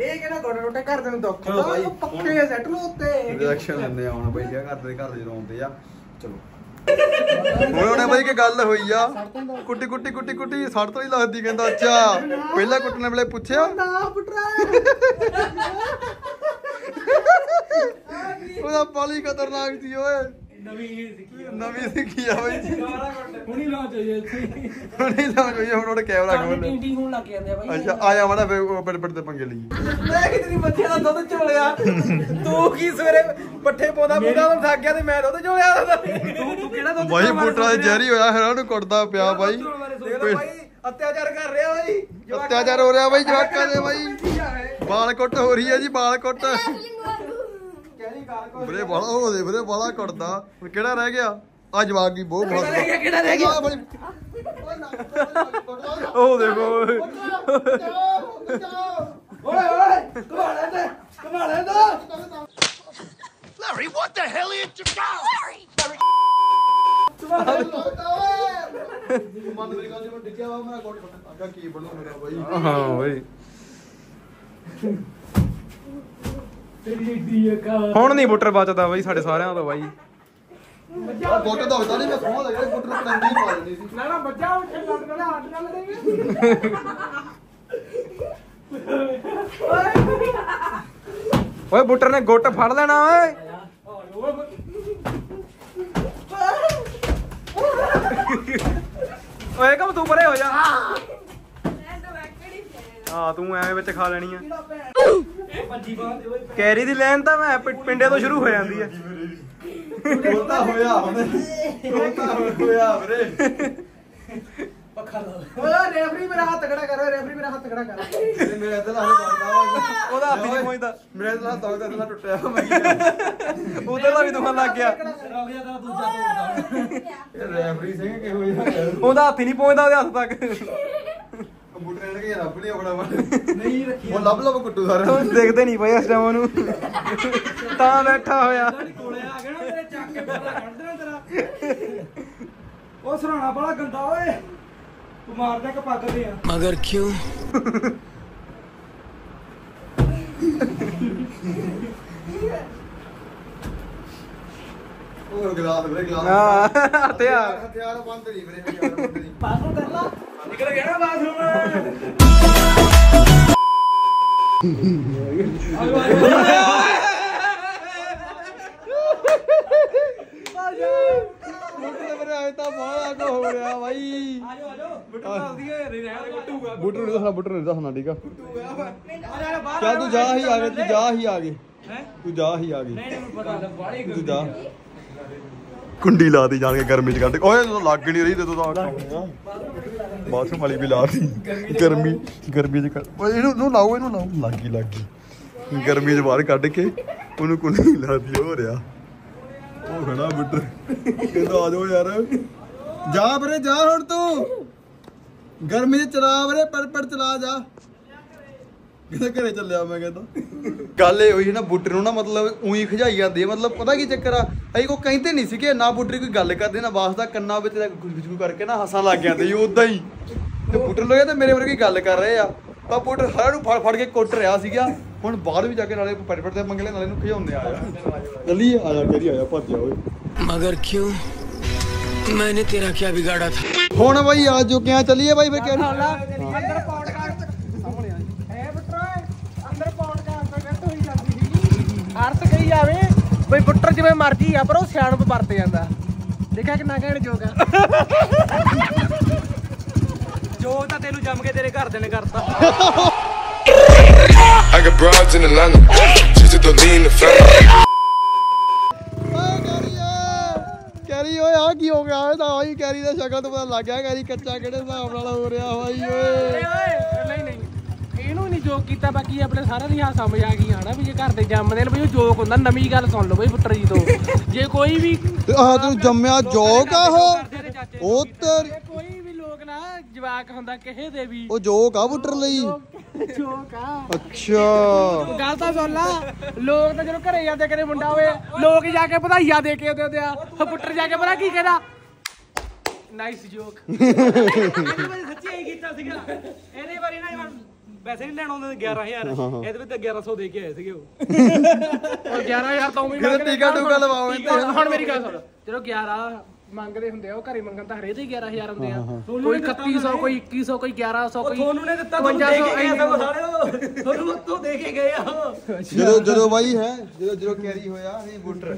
ਇਹ ਕਿਹੜਾ ਗੁੱਟ ਟੁੱਟੇ ਘਰ ਦੇ ਨੂੰ ਦੁੱਖ ਚਲੋ ਬਾਈ। ਉਹ ਪੱਖੇ ਸੱਟ ਲੋ ਉੱਤੇ। ਰਿਐਕਸ਼ਨ ਲੈਂਦੇ ਆ ਹੁਣ ਬਈ ਕਿਆ ਕਰਦੇ ਘਰ ਦੇ ਜਦੋਂ ਆਉਂਦੇ ਆ। ਚਲੋ। ਹੁਣ ਉਹਨੇ ਬਈ ਕੀ ਗੱਲ ਹੋਈ ਆ। ਕੁੱਟੀ ਕੁੱਟੀ ਕੁੱਟੀ ਕੁੱਟੀ ਸੜ ਤੋਂ ਹੀ ਲੱਗਦੀ ਕਹਿੰਦਾ ਅੱਛਾ ਪਹਿਲਾਂ ਕੁੱਟਣ ਵੇਲੇ ਪੁੱਛਿਆ? ਨਾ ਪੁੱਟਰਾ ਉਹਦਾ ਪਾਲੀ ਖਤਰਨਾਕ ਸੀ ਓਏ। ਨਵੀਂ ਸਿੱਖੀ ਨਵੀਂ ਸਿੱਖੀ ਆ ਬਈ ਹੁਣੀ ਲਾ ਚਾਹੀਏ ਇੱਥੇ ਹੁਣ ਸਮਝ ਹੋਈ ਹੁਣ ਉਹਨੇ ਕੈਮਰਾ ਖੋਲ ਲਿਆ। ਟਿੰਟੀ ਹੋਣ ਲੱਗ ਜਾਂਦੇ ਆ ਬਾਈ। ਅੱਛਾ ਆਇਆ ਮਾੜਾ ਬੜ ਬੜ ਤੇ ਪੰਗੇ ਲਈ ਮੈਂ ਕਿਤਨੀ ਬੱਚਿਆਂ ਦਾ ਦੁੱਧ ਚੋਲਿਆ ਤੂੰ ਕੀ ਸਵੇਰੇ ਪੱਠੇ ਪਾਉਂਦਾ ਮੁੰਡਾ ਨੂੰ ਥੱਕ ਗਿਆ ਤੇ ਮੈਂ ਦੁੱਧ ਚੋਲਿਆ ਤੂੰ ਤੂੰ ਕਿਹੜਾ ਦੁੱਧ ਬਾਈ ਬੂਟਾ ਜੈਰੀ ਹੋਇਆ ਹੈ ਉਹਨੂੰ ਕੁੱਟਦਾ ਪਿਆ ਬਾਈ। ਦੇਖ ਲਓ ਬਾਈ ਅਤਿਆਚਾਰ ਕਰ ਰਿਹਾ ਬਾਈ। ਅਤਿਆਚਾਰ ਹੋ ਰਿਹਾ ਬਾਈ ਜਵਾਕਾਂ ਦੇ ਬਾਈ। ਬਾਲ ਕੁੱਟ ਹੋ ਰਹੀ ਹੈ ਜੀ ਬਾਲ ਕੁੱਟ ਰੈਸਲਿੰਗ ਵਾਂਗੂ ਕਹਿਣੀ ਕਾਲ ਕੋ ਵੀਰੇ ਬਾਲਾ ਹੋ ਦੇ ਵੀਰੇ ਬਾਲਾ ਕੁੱਟਦਾ ਹੁਣ ਕਿਹੜਾ ਰਹਿ ਗਿਆ? ਆ ਜਵਾਕ ਦੀ ਬਹੁਤ ਕਿਹੜਾ ਰਹਿ ਗਿਆ ਕਿਹੜਾ ਰਹਿ ਗਿਆ? ਉਹ ਦੇਖੋ। ਓਏ। ਓਏ ਕਮਾਲੇ ਤੇ ਕਮਾਲੇ ਤੇ। ਮਨ ਮੇਰੀ ਗੱਲ ਜਿਵੇਂ ਡਿੱਗਿਆ ਵਾ ਮੇਰਾ ਕੋਟ ਅੱਗਾ ਕੀ ਬਣੂ ਮੇਰਾ ਬਾਈ? ਹਾਂ ਕਾ ਹੁਣ ਨਹੀਂ ਬੁੱਟਰ ਬਚਦਾ ਬਾਈ ਸਾਡੇ ਸਾਰਿਆਂ ਬਾਈ। ਦਾ ਹੁੰਦਾ ਨਹੀਂ ਮੈਂ ਸੋਹਣਾ ਲੱਗਿਆ ਗੁੱਟ ਨੂੰ ਪਲੰਗੀ ਪਾ ਦਿੰਦੀ ਸੀ। ਨਾ ਨਾ ਬੱਚਾ ਉੱਠ ਲੱਗ ਰਿਹਾ ਹੱਥ ਨਾਲ ਲੜੇਂਗੇ ਓਏ ਬੁੱਟਰ ਨੇ ਗੁੱਟ ਫੜ ਲੈਣਾ ਓਏ। ਓਏ ਕਮ ਤੂੰ ਪਰੇ ਹੋ ਜਾ। ਹਾਂ ਤੂੰ ਐਵੇਂ ਵਿੱਚ ਖਾ ਲੈਣੀ ਆ। ਕੈਰੀ ਦੀ ਲਾਈਨ ਤਾਂ ਮੈਂ ਪਿੰ- ਪਿੰਡੇ ਤੋਂ ਸ਼ੁਰੂ ਹੋ ਜਾਂਦੀ ਆ। ਗੋਤਾ ਹੋਇਆ ਹੁਣ ਗੋਤਾ ਹੋਇਆ ਵੀਰੇ। ਓਏ ਰੈਫਰੀ ਮੇਰਾ ਹੱਥ ਖੜਾ ਕਰ ਓਏ ਰੈਫਰੀ ਮੇਰਾ ਹੱਥ ਖੜਾ ਕਰ। ਤੇ ਮੇਰੇ ਇੱਧਰ ਹੱਥ ਦਰਦਾ ਵਾ ਉਹਦਾ ਹੱਥ ਹੀ ਨਹੀਂ ਪਹੁੰਚਦਾ ਮੇਰੇ ਹੱਥ ਤੇ ਟੁੱਟਿਆ ਮੈਂ। ਦਾ ਵੀ ਦੁਖਣ ਲੱਗ ਗਿਆ। ਹੋ ਗਿਆ ਤਾਂ ਦੂਜਾ ਤੋੜਦਾ ਇਹ ਰੈਫਰੀ ਸਿੰਘ ਕਿਹੋ ਜਿਹਾ ਉਹਦਾ ਹੱਥ ਹੀ ਨਹੀਂ ਪਹੁੰਚਦਾ ਉਹਦੇ ਹੱਥ ਤੱਕ। ਰੱਖੀਆਂ ਰੱਬ ਨੇ ਫਟਾਫਟ ਨਹੀਂ ਰੱਖੀਆਂ। ਉਹ ਲੱਭ ਲੱਭ ਕੁੱਟੂ ਸਾਰਾ। ਦੇਖਦੇ ਨਹੀਂ ਪਏ ਇਸ ਟਾਈਮ ਉਹਨੂੰ। ਤਾਂ ਬੈਠਾ ਹੋਇਆ। ਕੋਲੇ ਆ ਗਿਆ ਨਾ ਤੇਰੇ ਚੱਕ ਕੇ ਬੜਾ ਕੱਢਣਾ ਤੇਰਾ। ਉਹ ਸਰਾਣਾ ਬੜਾ ਗੰਦਾ ਓਏ। ਤੂੰ ਮਾਰਦਾ ਕਿ ਪੱਗਦੇ ਆ। ਮਗਰ ਕਿਉਂ? ਹੋਰ ਗਲਾਸ ਵੀਰੇ ਗਲਾਸ ਹਾਂ ਹਥਿਆਰ। ਹਥਿਆਰ ਬੰਦ ਨਹੀਂ ਵੀਰੇ ਹਥਿਆਰ ਬੰਦ ਨਹੀਂ। ਬਾਥਰੂਮ ਕਰ ਲਾ। ਨਿਕਲ ਗਿਆ ਨਾ ਬਾਥਰੂਮ। ਬੂਟਰ ਨੂੰ ਦੱਸਣਾ ਬੂਟਰ ਨੂੰ ਦੱਸਣਾ ਠੀਕ ਆ? ਚੱਲ ਤੂੰ ਜਾ ਹੀ ਆ ਗਏ ਤੂੰ ਜਾ ਹੀ ਆ ਗਏ। ਤੂੰ ਜਾ ਹੀ ਆ ਗਏ। ਨਹੀਂ ਮੈਨੂੰ ਪਤਾ ਲੱਗ ਬਾੜੀ ਤੂੰ ਜਾ। ਕੁੰਡੀ ਲਾਤੀ ਜਾਣ ਕੇ ਗਰਮੀ ਚ ਕੱਢ ਓਏ ਤੂੰ ਲੱਗ ਨਹੀਂ ਰਹੀ ਤੇ ਤੂੰ ਤਾਂ ਬਾਥਰੂਮ ਵਾਲੀ ਵੀ ਲਾਤੀ। ਗਰਮੀ ਗਰਮੀ ਚ ਓਏ ਇਹਨੂੰ ਨੂੰ ਲਾਓ ਇਹਨੂੰ ਲਾਓ। ਲੱਗੀ ਲੱਗੀ। ਗਰਮੀ ਚ ਬਾਹਰ ਕੱਢ ਕੇ ਉਹਨੂੰ ਕੁੰਡੀ ਲਾਤੀ ਹੋ ਰਿਹਾ। ਉਹ ਖੜਾ ਬੁੱਟਰ ਕਹਿੰਦਾ ਆ ਜਾਓ ਯਾਰ। ਜਾ ਵੀਰੇ ਜਾ ਹੁਣ ਤੂੰ। ਗਰਮੀ ਚ ਚਲਾ ਵੀਰੇ ਪੜ ਪੜ ਚਲਾ ਜਾ। ਕਹਿੰਦਾ ਘਰੇ ਚੱਲਿਆ ਮੈਂ ਕਹਿੰਦਾ। ਗੱਲ ਇਹ ਹੋਈ ਨਾ ਬੁੱਟਰ ਨੂੰ ਨਾ ਮਤਲਬ ਉਹੀ ਖਜਾਈ ਜਾਂਦੀ ਹੈ। ਮਤਲਬ ਪਤਾ ਕੀ ਚੱਕਰ ਆ? ਅਸੀਂ ਕੋ ਕਹਿੰਦੇ ਨਹੀਂ ਸੀਗੇ ਨਾ ਬੁੱਟਰ ਕੋਈ ਗੱਲ ਕਰਦੇ ਨਾ ਵਾਸਤਾ ਕੰਨਾਂ ਵਿੱਚ ਗੁਜਗੂ ਕਰਕੇ ਨਾ ਹੱਸਾਂ ਲੱਗ ਜਾਂਦੇ ਸੀ ਉਦਾਂ ਹੀ। ਤੇ ਬੁੱਟਰ ਲੋਇਆ ਤੇ ਮੇਰੇ ਵਰਗੀ ਗੱਲ ਕਰ ਰਹੇ ਆ। ਤਾਂ ਬੁੱਟਰ ਹਰ ਨੂੰ ਫੜ ਫੜ ਕੇ ਕੁੱਟ ਰਿਹਾ ਸੀਗਾ। ਹੁਣ ਬਾਹਰ ਵੀ ਜਾ ਕੇ ਨਾਲੇ ਪੜ ਪੜ ਤੇ ਮੰਗਲੇ ਨਾਲੇ ਨੂੰ ਖਿਜਾਉਂਦੇ ਆ। ਚੱਲੀ ਆ ਜਾ ਕਰੀ ਆ ਭੱਜ ਜਾ ਓਏ। ਮਗਰ ਕਿਉਂ? ਮੈਨੇ ਤੇਰਾ ਕੀ ਵਿਗਾੜਾ ਥਾ ਹੁਣ ਭਾਈ ਆ ਜੋ ਕਿਹਾ ਚੱਲੀਏ ਬਾਈ ਫਿਰ ਕਿਹੜੀ? ਅੰਦਰ ਪਾਉਣ ਕਹੀ ਜਾਵੇ ਬਈ ਬੁੱਟਰ ਜਿਵੇਂ ਮਰਜ਼ੀ ਆ ਪਰ ਉਹ ਸਿਆਣਪ ਵਰਤ ਜਾਂਦਾ। ਦੇਖਿਆ ਕਿੰਨਾ ਕਹਿਣ ਜੋਗਾ ਜੋ ਤਾਂ ਤੈਨੂੰ ਜੰਮ ਕੇ ਤੇਰੇ ਘਰ ਦੇ ਨੇ ਕਰਤਾ। I got broads in Atlanta. Just to lean the family. Carry ਓਏ ਕੈਰੀ ਓਏ ਆ ਕੀ ਹੋ ਗਿਆ? ਇਹ ਤਾਂ ਆਹੀ ਕੈਰੀ ਦਾ ਸ਼ਕਲ ਤੋਂ ਪਤਾ ਲੱਗ ਗਿਆ। ਕੈਰੀ ਕੱਚਾ ਕਿਹੜੇ ਹਿਸਾਬ ਨਾਲ ਹੋ ਰਿਹਾ ਬਾਈ ਓਏ ਓਏ ਨਹੀਂ ਨਹੀਂ ਇਹਨੂੰ ਨਹੀਂ ਜੋਕ ਕੀਤਾ ਬਾਕੀ ਆਪਣੇ ਸਾਰਿਆਂ ਦੀ ਹਾਂ ਸਮਝ ਆ ਗਈ ਹਨਾ ਵੀ ਜੇ ਘਰ ਦੇ ਜੰਮਦੇ ਨੇ ਬਈ ਉਹ ਜੋਕ ਹੁੰਦਾ ਨਵੀਂ ਗੱਲ ਸੁਣ ਲਓ ਬਈ ਪੁੱਤਰ ਜੀ ਤੋਂ। ਜੇ ਕੋਈ ਵੀ ਤੇ ਆਹ ਤੈਨੂੰ ਜੰਮਿਆ ਜੋਕ ਆ ਉਹ? ਉਹ ਤੇਰੀ ਕੋਈ ਵੀ ਲੋਕ ਨਾ ਜਵਾਕ ਹੁੰਦਾ ਕਿਸੇ ਦੇ ਵੀ। ਉਹ ਜੋਕ ਆ ਬੁੱਟਰ ਲਈ। ਜੋਕ ਆ। ਅੱਛਾ। ਗੱਲ ਤਾਂ ਸੁਣ ਲਾ ਲੋਕ ਤਾਂ ਜਦੋਂ ਘਰੇ ਜਾਂਦੇ ਕਰੇ ਮੁੰਡਾ ਹੋਵੇ ਲੋਕ ਜਾ ਕੇ ਵਧਾਈਆਂ ਦੇ ਕੇ ਉਹਦੇ ਉਹਦੇ ਆ। ਉਹ ਪੁੱਤਰ ਜਾ ਕੇ ਪਤਾ ਕੀ ਕਹਿੰਦਾ? ਨਾਈਸ ਜੋਕ ਇਹਨੇ ਵਾਰੀ ਸੱਚੀ ਹੀ ਕੀਤਾ ਸੀਗਾ। ਨਾ ਵੈਸੇ ਨਹੀਂ ਲੈਣ ਆਉਂਦੇ 11000 ਇਹਦੇ ਵਿੱਚ ਤਾਂ 1100 ਦੇ ਕੇ ਆਏ ਸੀਗੇ ਉਹ। 11000 ਤਾਂ ਉਵੇਂ ਕਿਤੇ ਟੀਕਾ ਟੂਕਾ ਲਵਾਓ ਇਹਦੇ। ਹੁਣ- ਮੇਰੀ ਗੱਲ ਸੁਣ। ਜਦੋਂ 11 ਮੰਗਦੇ ਹੁੰਦੇ ਆ ਉਹ ਘਰੇ ਮੰਗਣ ਤਾਂ ਹਰੇ ਦੇ 11000 ਹੁੰਦੇ ਆ। ਕੋਈ 3100 ਕੋਈ 2100 ਕੋਈ 1100 ਕੋਈ ਤੁਹਾਨੂੰ ਨੇ ਦਿੱਤਾ ਤੁਹਾਨੂੰ ਦੇ ਕੇ ਗਏ ਸਭ ਸਾਰੇ ਤੁਹਾਨੂੰ ਉੱਤੋਂ ਦੇ ਕੇ ਗਏ ਆ ਜਦੋਂ ਜਦੋਂ ਬਾਈ ਹੈ ਜਦੋਂ ਜਦੋਂ ਕੈਰੀ ਹੋਇਆ ਨਹੀਂ ਬੁੱਟਰ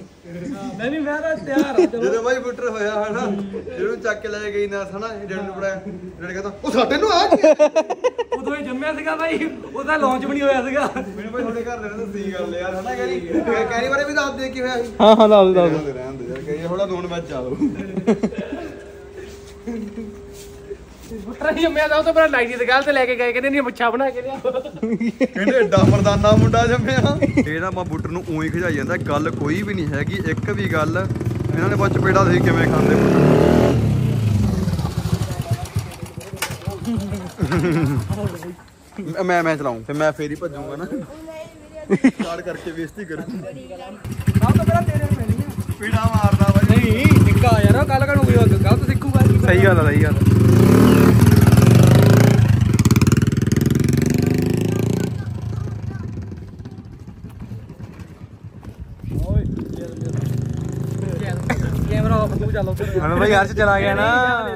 ਮੈਂ ਵੀ ਮੈਂ ਤਾਂ ਤਿਆਰ ਜਦੋਂ। ਬਾਈ ਬੁੱਟਰ ਹੋਇਆ ਹਨਾ ਜਦੋਂ ਚੱਕ ਕੇ ਲੈ ਗਈ ਨਾ ਹਨਾ ਡੈਡ ਨੂੰ ਬੜਾ ਡੈਡ ਕਹਿੰਦਾ ਉਹ ਸਾਡੇ ਨੂੰ ਆ ਕੀ ਹੈ?" ਉਦੋਂ ਹੀ ਜੰਮਿਆ ਸੀਗਾ ਭਾਈ ਉਹਦਾ ਲਾਂਚ ਵੀ ਨਹੀਂ ਹੋਇਆ ਸੀਗਾ। ਮੈਨੂੰ ਬਾਈ ਤੁਹਾਡੇ ਘਰ ਦੇ ਨੇ ਦੱਸੀ ਗੱਲ ਯਾਰ ਹਨਾ ਕੈਰੀ? ਕੈਰੀ ਬਾਰੇ ਵੀ ਦੱਸ ਦੇ ਕੀ ਹੋਇਆ ਸੀ ਹਾਂ ਹਾਂ ਦੱਸ ਦੱਸ ਰਹਿਣ ਦੇ ਯਾਰ ਕੈਰੀ ਥੋੜਾ ਨੋਨ ਵੈਜ ਆ ਪੁੱਤਰ ਜੰਮਿਆ ਤਾਂ ਉਹ ਤਾਂ ਬੜਾ ਲਾਈਟ ਦੀ ਗੱਲ ਤੇ ਲੈ ਕੇ ਗਏ ਕਹਿੰਦੇ ਨਹੀਂ ਮੁੱਛਾਂ ਬਣਾ ਕੇ ਲਿਆ ਕਹਿੰਦੇ ਏਡਾ ਮਰਦਾਨਾ ਮੁੰਡਾ ਜੰਮਿਆ। ਇਹ ਨਾ ਮਾ ਬੁੱਟਰ ਨੂੰ ਉਹੀ ਖਿਜਾਈ ਜਾਂਦਾ ਗੱਲ ਕੋਈ ਵੀ ਨਹੀਂ ਹੈਗੀ ਇੱਕ ਵੀ ਗੱਲ ਇਹਨਾਂ ਨੇ ਬੱਚ ਪੇੜਾ ਦੇ ਕਿਵੇਂ ਖਾਂਦੇ ਮੈਂ- ਮੈਂ ਮੈਂ ਚਲਾਉਂ ਤੇ ਮੈਂ ਫੇਰ ਹੀ ਭੱਜੂਗਾ ਨਾ। ਸਟਾਰਟ ਕਰਕੇ ਬੇਇੱਜ਼ਤੀ ਕਰੂ ਸਭ ਤੋਂ ਪਹਿਲਾਂ ਤੇਰੇ ਪੀੜਾ ਮਾਰਦਾ ਬਾਈ। ਨਹੀਂ ਨਿੱਕਾ ਯਾਰ ਕੱਲ ਕਣੂ ਵੀ ਗਲਤ ਸਿੱਖੂਗਾ ਸਹੀ ਗੱਲ ਆ ਸਹੀ ਗੱਲ ਹੁਣ ਬਈ ਹਰਸ਼ ਚਲਾ ਗਿਆ ਨਾ।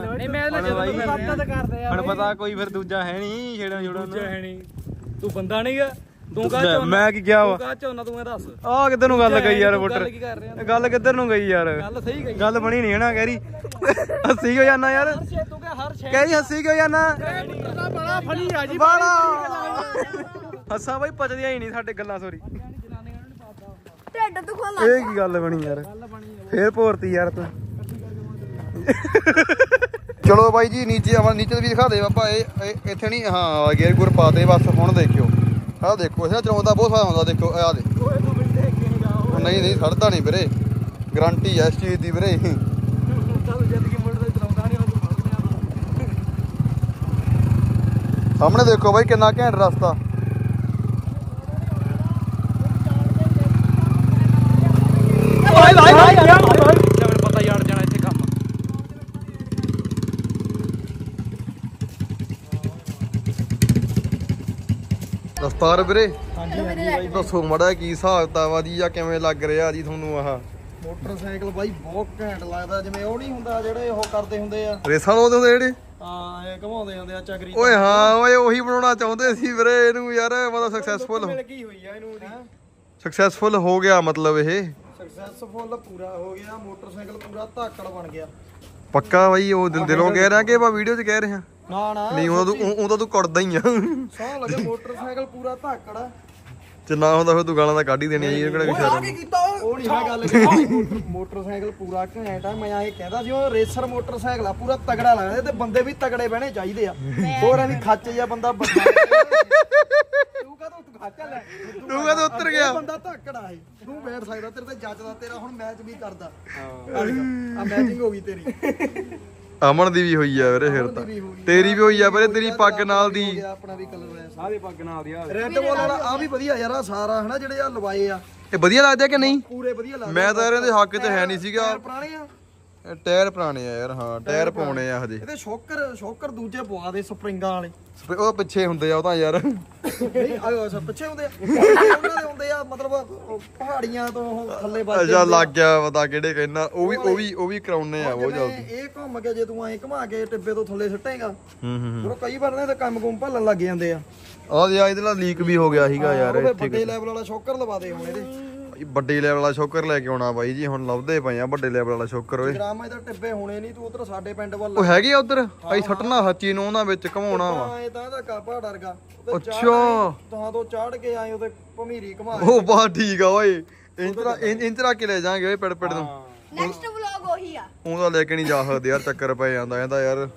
ਨਹੀਂ ਮੈਂ ਤਾਂ ਹੁਣ ਜਦੋਂ ਤਾਂ ਕਰਦੇ ਆ ਹੁਣ ਪਤਾ ਕੋਈ ਫਿਰ ਦੂਜਾ ਹੈ ਨਹੀਂ ਛੇੜਾ ਛੋੜਾ ਦੂਜਾ ਹੈ ਨਹੀਂ। ਤੂੰ ਬੰਦਾ ਨਹੀਂ ਤੂੰ ਕਾ ਝੋਨਾ ਮੈਂ ਕੀ ਕਿਹਾ ਵਾ? ਤੂੰ ਕਾ ਝੋਨਾ ਤੂੰ ਇਹ ਦੱਸ। ਆ ਕਿੱਧਰ ਨੂੰ ਗੱਲ ਗਈ ਯਾਰ ਤੂੰ ਬੁੱਟਰ ਗੱਲ ਕਿੱਧਰ ਨੂੰ ਗਈ ਯਾਰ? ਗੱਲ ਸਹੀ ਗਈ ਗੱਲ ਬਣੀ ਨਹੀਂ ਹੈ ਨਾ ਕਹਿਰੀ ਹੱਸੀ ਕਿਉਂ ਜਾਨਾ ਯਾਰ? ਛੇ ਤੂੰ ਕਹ ਹਰ ਸ਼ੈ ਕਹਿਰੀ ਹੱਸੀ ਕਿਉਂ ਜਾਨਾ? ਦਾ ਬੜਾ ਫਣੀ ਆ ਜੀ ਬਾਲਾ ਹੱਸਾ ਬਾਈ ਪਚਦੀਆਂ ਹੀ ਨਹੀਂ ਸਾਡੇ ਗੱਲਾਂ ਸੋਰੀ ਢਿੱਡ ਦੁਖਣ ਇਹ ਕੀ ਗੱਲ ਬਣੀ ਯਾਰ? ਫੇਰ ਭੋਰਤੀ ਯਾਰ ਤੂੰ। ਚਲੋ ਬਾਈ ਜੀ ਨੀਚੇ ਆਵਾਂ ਨੀਚੇ ਵੀ ਦਿਖਾ ਦੇ ਬਾਬਾ ਇਹ ਇਹ- ਇੱਥੇ ਨਹੀਂ ਹਾਂ ਗੇਅਰ ਗੁਰ ਪਾ ਦੇ ਬਸ ਹੁਣ ਦੇਖਿਓ। ਆਹ ਦੇਖੋ ਇਹ ਚਲਾਉਂਦਾ ਬਹੁਤ ਫਾਇਦਾ ਆਉਂਦਾ ਦੇਖੋ, ਆਹ ਦੇ ਉਹ ਨਹੀਂ ਨਹੀਂ, ਖੜਦਾ ਨਹੀਂ ਵੀਰੇ। ਗਰੰਟੀ ਹੈ ਇਸ ਚੀਜ਼ ਦੀ ਵੀਰੇ। ਸਾਹਮਣੇ ਦੇਖੋ ਬਾਈ, ਕਿੰਨਾ ਘੈਂਟ ਰਸਤਾ। ਮੈਨੂੰ ਪਤਾ ਯਾਰ ਜਾਣਾ ਇੱਥੇ ਕੰਮ ਦਸਤਾਰ ਵੀਰੇ? ਹਾਂਜੀ ਦੱਸੋ ਮੜਾ ਕੀ ਹਿਸਾਬ ਆ ਜੀ ਜਾਂ ਕਿਵੇਂ ਲੱਗ ਰਿਹਾ ਜੀ ਤੁਹਾਨੂੰ ਆਹ? ਮੋਟਰਸਾਈਕਲ ਬਾਈ ਬਹੁਤ ਘੈਂਟ ਲੱਗਦਾ ਜਿਵੇਂ ਉਹ ਨਹੀਂ ਹੁੰਦਾ ਜਿਹੜੇ ਉਹ ਕਰਦੇ ਹੁੰਦੇ ਆ। ਰੇਸਾਂ ਲਾਉਂਦੇ ਹੁੰਦੇ ਜਿਹੜੇ? ਹਾਂ ਇਹ ਘਮਾਉਂਦੇ ਹੁੰਦੇ ਆ ਚੱਕਰੀ ਓਏ ਹਾਂ ਓਏ ਉਹੀ ਬਣਾਉਣਾ ਚਾਹੁੰਦੇ ਸੀ ਵੀਰੇ ਇਹਨੂੰ ਯਾਰ ਮਤਲਬ ਸਕਸੈਸਫੁਲ ਲੱਗੀ ਹੋਈ ਆ ਇਹਨੂੰ ਦੀ ਸਕਸੈਸਫੁਲ ਹੋ ਗਿਆ ਮਤਲਬ ਇਹ। ਸਕਸੈਸਫੁਲ ਪੂਰਾ ਹੋ ਗਿਆ ਮੋਟਰਸਾਈਕਲ ਪੂਰਾ ਧਾਕੜ ਬਣ ਗਿਆ। ਪੱਕਾ ਬਾਈ ਉਹ ਦਿਲ ਦਿਲੋਂ ਕਹਿ ਰਿਹਾ ਕਿ ਆਪਾਂ ਵੀਡੀਓ 'ਚ ਕਹਿ ਰਹੇ ਹਾਂ। ਨਾ ਨਾ ਨਹੀਂ ਉਹ ਤੂੰ ਉਹ ਤਾਂ ਤੂੰ ਕੁੜਦਾ ਹੀ ਆ। ਸੌ ਲੱਗੇ ਮੋਟਰਸਾਈਕਲ ਪੂਰਾ ਧਾਕੜ ਜੇ ਨਾ ਹੁੰਦਾ ਫਿਰ ਤੂੰ ਗਾਲਾਂ ਤਾਂ ਕੱਢ ਹੀ ਦੇਣੀਆਂ ਜੀ ਇਹ ਕਿਹੜਾ ਓਏ ਆ ਵਿਚਾਰਾ ਕੀ ਕੀਤਾ ਉਹ? ਨਹੀਂ ਮੈਂ ਗੱਲ ਕੀਤੀ ਮੋਟਰਸਾਈਕਲ ਪੂਰਾ ਘੈਂਟ ਆ ਮੈਂ ਇਹ ਕਹਿੰਦਾ ਸੀ ਉਹ ਰੇਸਰ ਮੋਟਰਸਾਈਕਲ ਆ ਪੂਰਾ ਤਗੜਾ ਲੱਗਦਾ ਤੇ ਬੰਦੇ ਵੀ ਤਗੜੇ ਬਹਿਣੇ ਚਾਹੀਦੇ ਆ। ਹੋਰ ਐਵੇਂ ਖੱਚ ਜਾਂ ਬੰਦਾ ਬੰਦਾ ਤੂੰ ਕਹਦਾ ਤੂੰ ਖੱਚ ਲੈ ਤੂੰ ਕਦੋਂ ਉੱਤਰ ਗਿਆ? ਬੰਦਾ ਧਾਕੜਾ ਹੈ ਤੂੰ ਬੈਠ ਸਕਦਾ ਤੇਰੇ ਤੇ ਜੱਜਦਾ ਤੇਰਾ ਹੁਣ ਮੈਚ ਵੀ ਕਰਦਾ। ਆ ਮੈਚਿੰਗ ਹੋ ਗਈ ਤੇਰੀ। ਅਮਨ ਦੀ ਵੀ ਹੋਈ ਆ ਵੀਰੇ ਫਿਰ ਤਾਂ। ਆ। ਤੇਰੀ ਵੀ ਹੋਈ ਆ ਵੀਰੇ ਤੇਰੀ ਪੱਗ ਨਾਲ ਦੀ। ਆਪਣਾ ਵੀ ਕਲਰ ਹੈ ਆਦੇ ਪੱਗ ਨਾਲ ਦੀ ਆ। ਰੈੱਡ ਬੋਲ ਵਾਲਾ ਆ ਵੀ ਵਧੀਆ ਯਾਰ ਆ ਸਾਰਾ ਹਨਾ ਜਿਹੜੇ ਆ ਲਵਾਏ ਆ। ਇਹ ਵਧੀਆ ਲੱਗਦਾ ਕਿ ਨਹੀਂ? ਪੂਰੇ ਵਧੀਆ ਲੱਗਦੇ ਮੈਂ ਤਾਂ ਇਹਦੇ ਹੱਕ 'ਚ ਹੈ ਨਹੀਂ ਸੀਗਾ। ਪੁਰਾਣੇ ਆ। ਟਾਇਰ ਪੁਰਾਣੇ ਆ ਯਾਰ ਹਾਂ ਟਾਇਰ ਪਾਉਣੇ ਆ ਹਜੇ। ਇਹਦੇ ਸ਼ੋਕਰ ਸ਼ੋਕਰ ਦੂਜੇ ਪਵਾ ਦੇ ਸਪਰਿੰਗਾਂ ਵਾਲੇ। ਸਪਰੇ- ਉਹ ਪਿੱਛੇ ਹੁੰਦੇ ਆ ਉਹ ਤਾਂ ਯਾਰ। ਨਹੀਂ ਆਇਓ ਸਭ ਪਿੱਛੇ ਹੁੰਦੇ ਆ। ਉਹਨਾਂ ਦੇ ਹੁੰਦੇ ਆ ਮਤਲਬ ਉਹ ਪਹਾੜੀਆਂ ਤੋਂ ਉਹ ਥੱਲੇ ਵੱਜਦੇ ਅੱਛਾ। ਲੱਗ ਗਿਆ ਪਤਾ ਕਿਹੜੇ ਕਹਿਣਾ ਉਹ ਵੀ ਉਹ ਵੀ ਉਹ ਵੀ ਕਰਾਉਣੇ ਆ ਜਿਵੇਂ ਜਲਦੀ ਇਹ ਘੁੰਮ ਕੇ ਜੇ ਤੂੰ ਐਂ ਘੁਮਾ ਕੇ ਟਿੱਬੇ ਤੋਂ ਥੱਲੇ ਸੁੱਟੇਗਾ ਹੂੰ ਹੂੰ ਉਹ ਕਈ ਵਾਰ ਨੇ ਤੇ ਕੰਮ ਕੁੰਮ ਭੱਲਣ ਲੱਗ ਜਾਂਦੇ ਆ। ਆਹ ਦੇ ਆ ਇਹਦੇ ਨਾਲ ਲੀਕ ਵੀ ਹੋ ਗਿਆ ਸੀਗਾ ਯਾਰ ਉਹ ਇੱਥੇ ਵੱਡੇ ਲੈਵਲ ਵਾਲਾ ਸ਼ੋਕਰ ਲਵਾ ਦੇ ਹੁਣ ਇਹਦੇ। ਵੱਡੇ ਲੈਵਲ ਵਾਲਾ ਸ਼ੋਕਰ ਲੈ ਕੇ ਆਉਣਾ ਬਾਈ ਜੀ ਹੁਣ ਲੱਭਦੇ ਪਏ ਆ ਵੱਡੇ ਲੈਵਲ ਵਾਲਾ ਸ਼ੋਕਰ ਓਏ। ਗ੍ਰਾਮਾਂ ਦੇ ਟਿੱਬੇ ਹੋਣੇ ਨਹੀਂ ਤੂੰ ਉਧਰ ਸਾਡੇ ਪਿੰਡ ਵੱਲ ਉਹ ਹੈਗੇ ਆ ਉਧਰ? ਆਈ ਸੱਟਣਾ ਹੱਚੀ ਨੂੰ ਉਹਨਾਂ ਵਿੱਚ ਘਮਾਉਣਾ ਵਾ। ਆਏ ਤਾਂ ਇਹਦਾ ਕਾਪਾ ਡਰਗਾ ਅੱਛਾ। ਤਾਂ ਤੋਂ ਚਾੜ ਕੇ ਆਏ ਉਹਦੇ ਭਮੀਰੀ ਘਮਾ ਉਹ ਬਾ ਠੀਕ ਆ ਓਏ। ਇੰਤਰਾ ਇੰਤਰਾ ਕੇ ਲੈ ਜਾਾਂਗੇ ਓਏ ਪਿੜ ਪਿੜ ਨੂੰ ਨੈਕਸਟ ਵਲੌਗ ਉਹੀ ਆ। ਉਹਦਾ ਲੈ ਕੇ ਨਹੀਂ ਜਾ ਸਕਦੇ ਯਾਰ ਚੱਕਰ ਪੈ ਜਾਂਦਾ ਇਹਦਾ ਯਾਰ।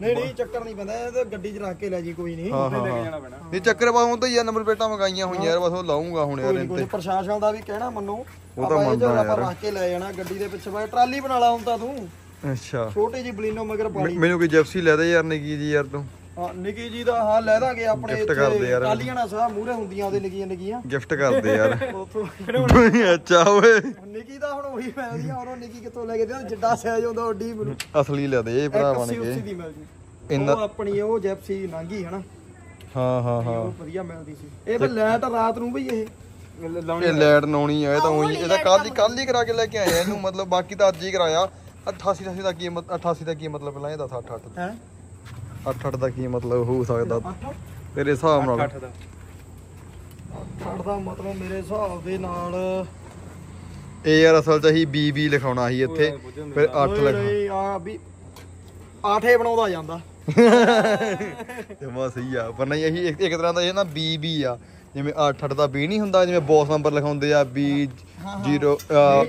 ਨਹੀਂ ਨਹੀਂ ਚੱਕਰ ਨਹੀਂ ਪੈਂਦਾ ਇਹ ਤਾਂ ਗੱਡੀ 'ਚ ਰੱਖ ਕੇ ਲੈ ਜੀ ਕੋਈ ਨਹੀਂ। ਹਾਂ ਹਾਂ ਹਾਂ। ਇਹ ਚੱਕਰ ਪਾ ਹੁਣ ਤਾਂ ਯਾਰ ਨੰਬਰ ਪਲੇਟਾਂ ਮੰਗਾਈਆਂ ਹੋਈਆਂ ਯਾਰ ਬਸ ਉਹ ਲਾਉਂਗਾ ਹੁਣ ਯਾਰ ਕੋਈ ਇੰਤੇ ਪ੍ਰਸ਼ਾਸਨ ਦਾ ਵੀ ਕਹਿਣਾ ਮੰਨੋ। ਉਹ ਤਾਂ ਮੰਨਦਾ ਯਾਰ। ਰੱਖ ਕੇ ਲੈ ਜਾਣਾ ਗੱਡੀ ਦੇ ਪਿੱਛੇ ਬਾਈ ਟਰਾਲੀ ਬਣਾ ਲਾ ਹੁਣ ਤਾਂ ਤੂੰ। ਅੱਛਾ। ਛੋਟੀ ਜੀ ਬਲੀਨੋ ਮਗਰ ਪਾਣੀ ਮੈਨੂੰ ਕੋਈ ਜੈਪਸੀ ਲੈ ਦੇ ਯਾਰ ਨਿੱਕੀ ਜੀ ਯਾਰ ਤੂੰ। ਹਾਂ ਨਿੱਕੀ ਜੀ ਦਾ ਹਾਂ ਲੈ ਦਾਂਗੇ ਆਪਣੇ Gift ਕਰਦੇ ਯਾਰ। ਟਰਾਲੀਆਂ ਨਾਲ ਸਾਹ ਮੂਹਰੇ ਹੁੰਦੀਆਂ ਉਹਦੇ ਨਿੱਕੀਆਂ ਨਿੱਕੀਆਂ। ਗਿਫਟ ਕਰ ਦੇ ਯਾਰ। ਉੱਥੋਂ ਅੱਛਾ ਓਏ। ਨਿੱਕੀ ਦਾ ਹੁਣ ਉਹੀ ਮਿਲਦੀਆਂ ਉਹਨੂੰ ਨਿੱਕੀ ਕਿੱਥੋਂ ਲੈ ਕੇ ਦੇ ਜਿੱਡਾ ਸਾਈਜ਼ ਹੁੰਦਾ ਓਡੀ ਮੈਨੂੰ ਅਸਲੀ ਲੈ ਦੇ ਇਹ ਭਰਾ ਬਣ 80 ਕੇ ਦੀ ਮਿਲ ਜੂ। ਇੰਨਾ- ਉਹ ਆਪਣੀ ਉਹ ਜੈਪਸੀ ਲੰਗੀ ਹਨਾ ਹਾਂ ਹਾਂ ਹਾਂ। ਉਹ ਵਧੀਆ ਮਿਲਦੀ ਸੀ। ਇਹ ਫਿਰ ਲੈਟ ਰਾਤ ਨੂੰ ਵੀ ਇਹ। ਇਹ ਲੈਟ ਨੌਣੀ ਆ ਇਹ ਤਾਂ ਉਹੀ ਇਹਦਾ ਕੱਲ ਹੀ ਕੱਲ ਹੀ ਕਰਾ ਕੇ ਲੈ ਕੇ ਆਏ ਆ ਇਹਨੂੰ ਮਤਲਬ ਬਾਕੀ ਤਾਂ ਅੱਜ ਹੀ ਕਰਾਇਆ। 88 88 ਦਾ ਕੀ ਮਤ- 88 ਦਾ ਕੀ ਮਤਲਬ ਪਹਿਲਾਂ ਇਹ ਦੱਸ 8 8 ਹੈ? 8 8 ਦਾ ਕੀ ਮਤਲਬ ਹੋ ਸਕਦਾ? ਤੇਰੇ ਹਿਸਾਬ ਨਾਲ। ਛੱਡ ਦਾ। ਮਤਲਬ ਮੇਰੇ ਹਿਸਾਬ ਦੇ ਨਾਲ ਇਹ ਯਾਰ ਅਸਲ ਚ ਅਸੀਂ ਬੀ ਬੀ ਲਿਖਾਉਣਾ ਸੀ ਇੱਥੇ ਫਿਰ 8 ਓਏ ਲਿਖਾ ਆ ਵੀ ਆਠੇ ਬਣਾਉਂਦਾ ਜਾਂਦਾ। ਤੇ ਮਾ ਸਹੀ ਆ ਪਰ ਨਹੀਂ ਅਸੀਂ ਇੱਕ ਤਰ੍ਹਾਂ ਦਾ ਇਹ ਨਾ ਬੀ ਬੀ ਆ। ਜਿਵੇਂ 8 8 ਦਾ ਬੀ ਨਹੀਂ ਹੁੰਦਾ ਜਿਵੇਂ ਬੌਸ ਨੰਬਰ ਲਿਖਾਉਂਦੇ ਆ ਬੀ 0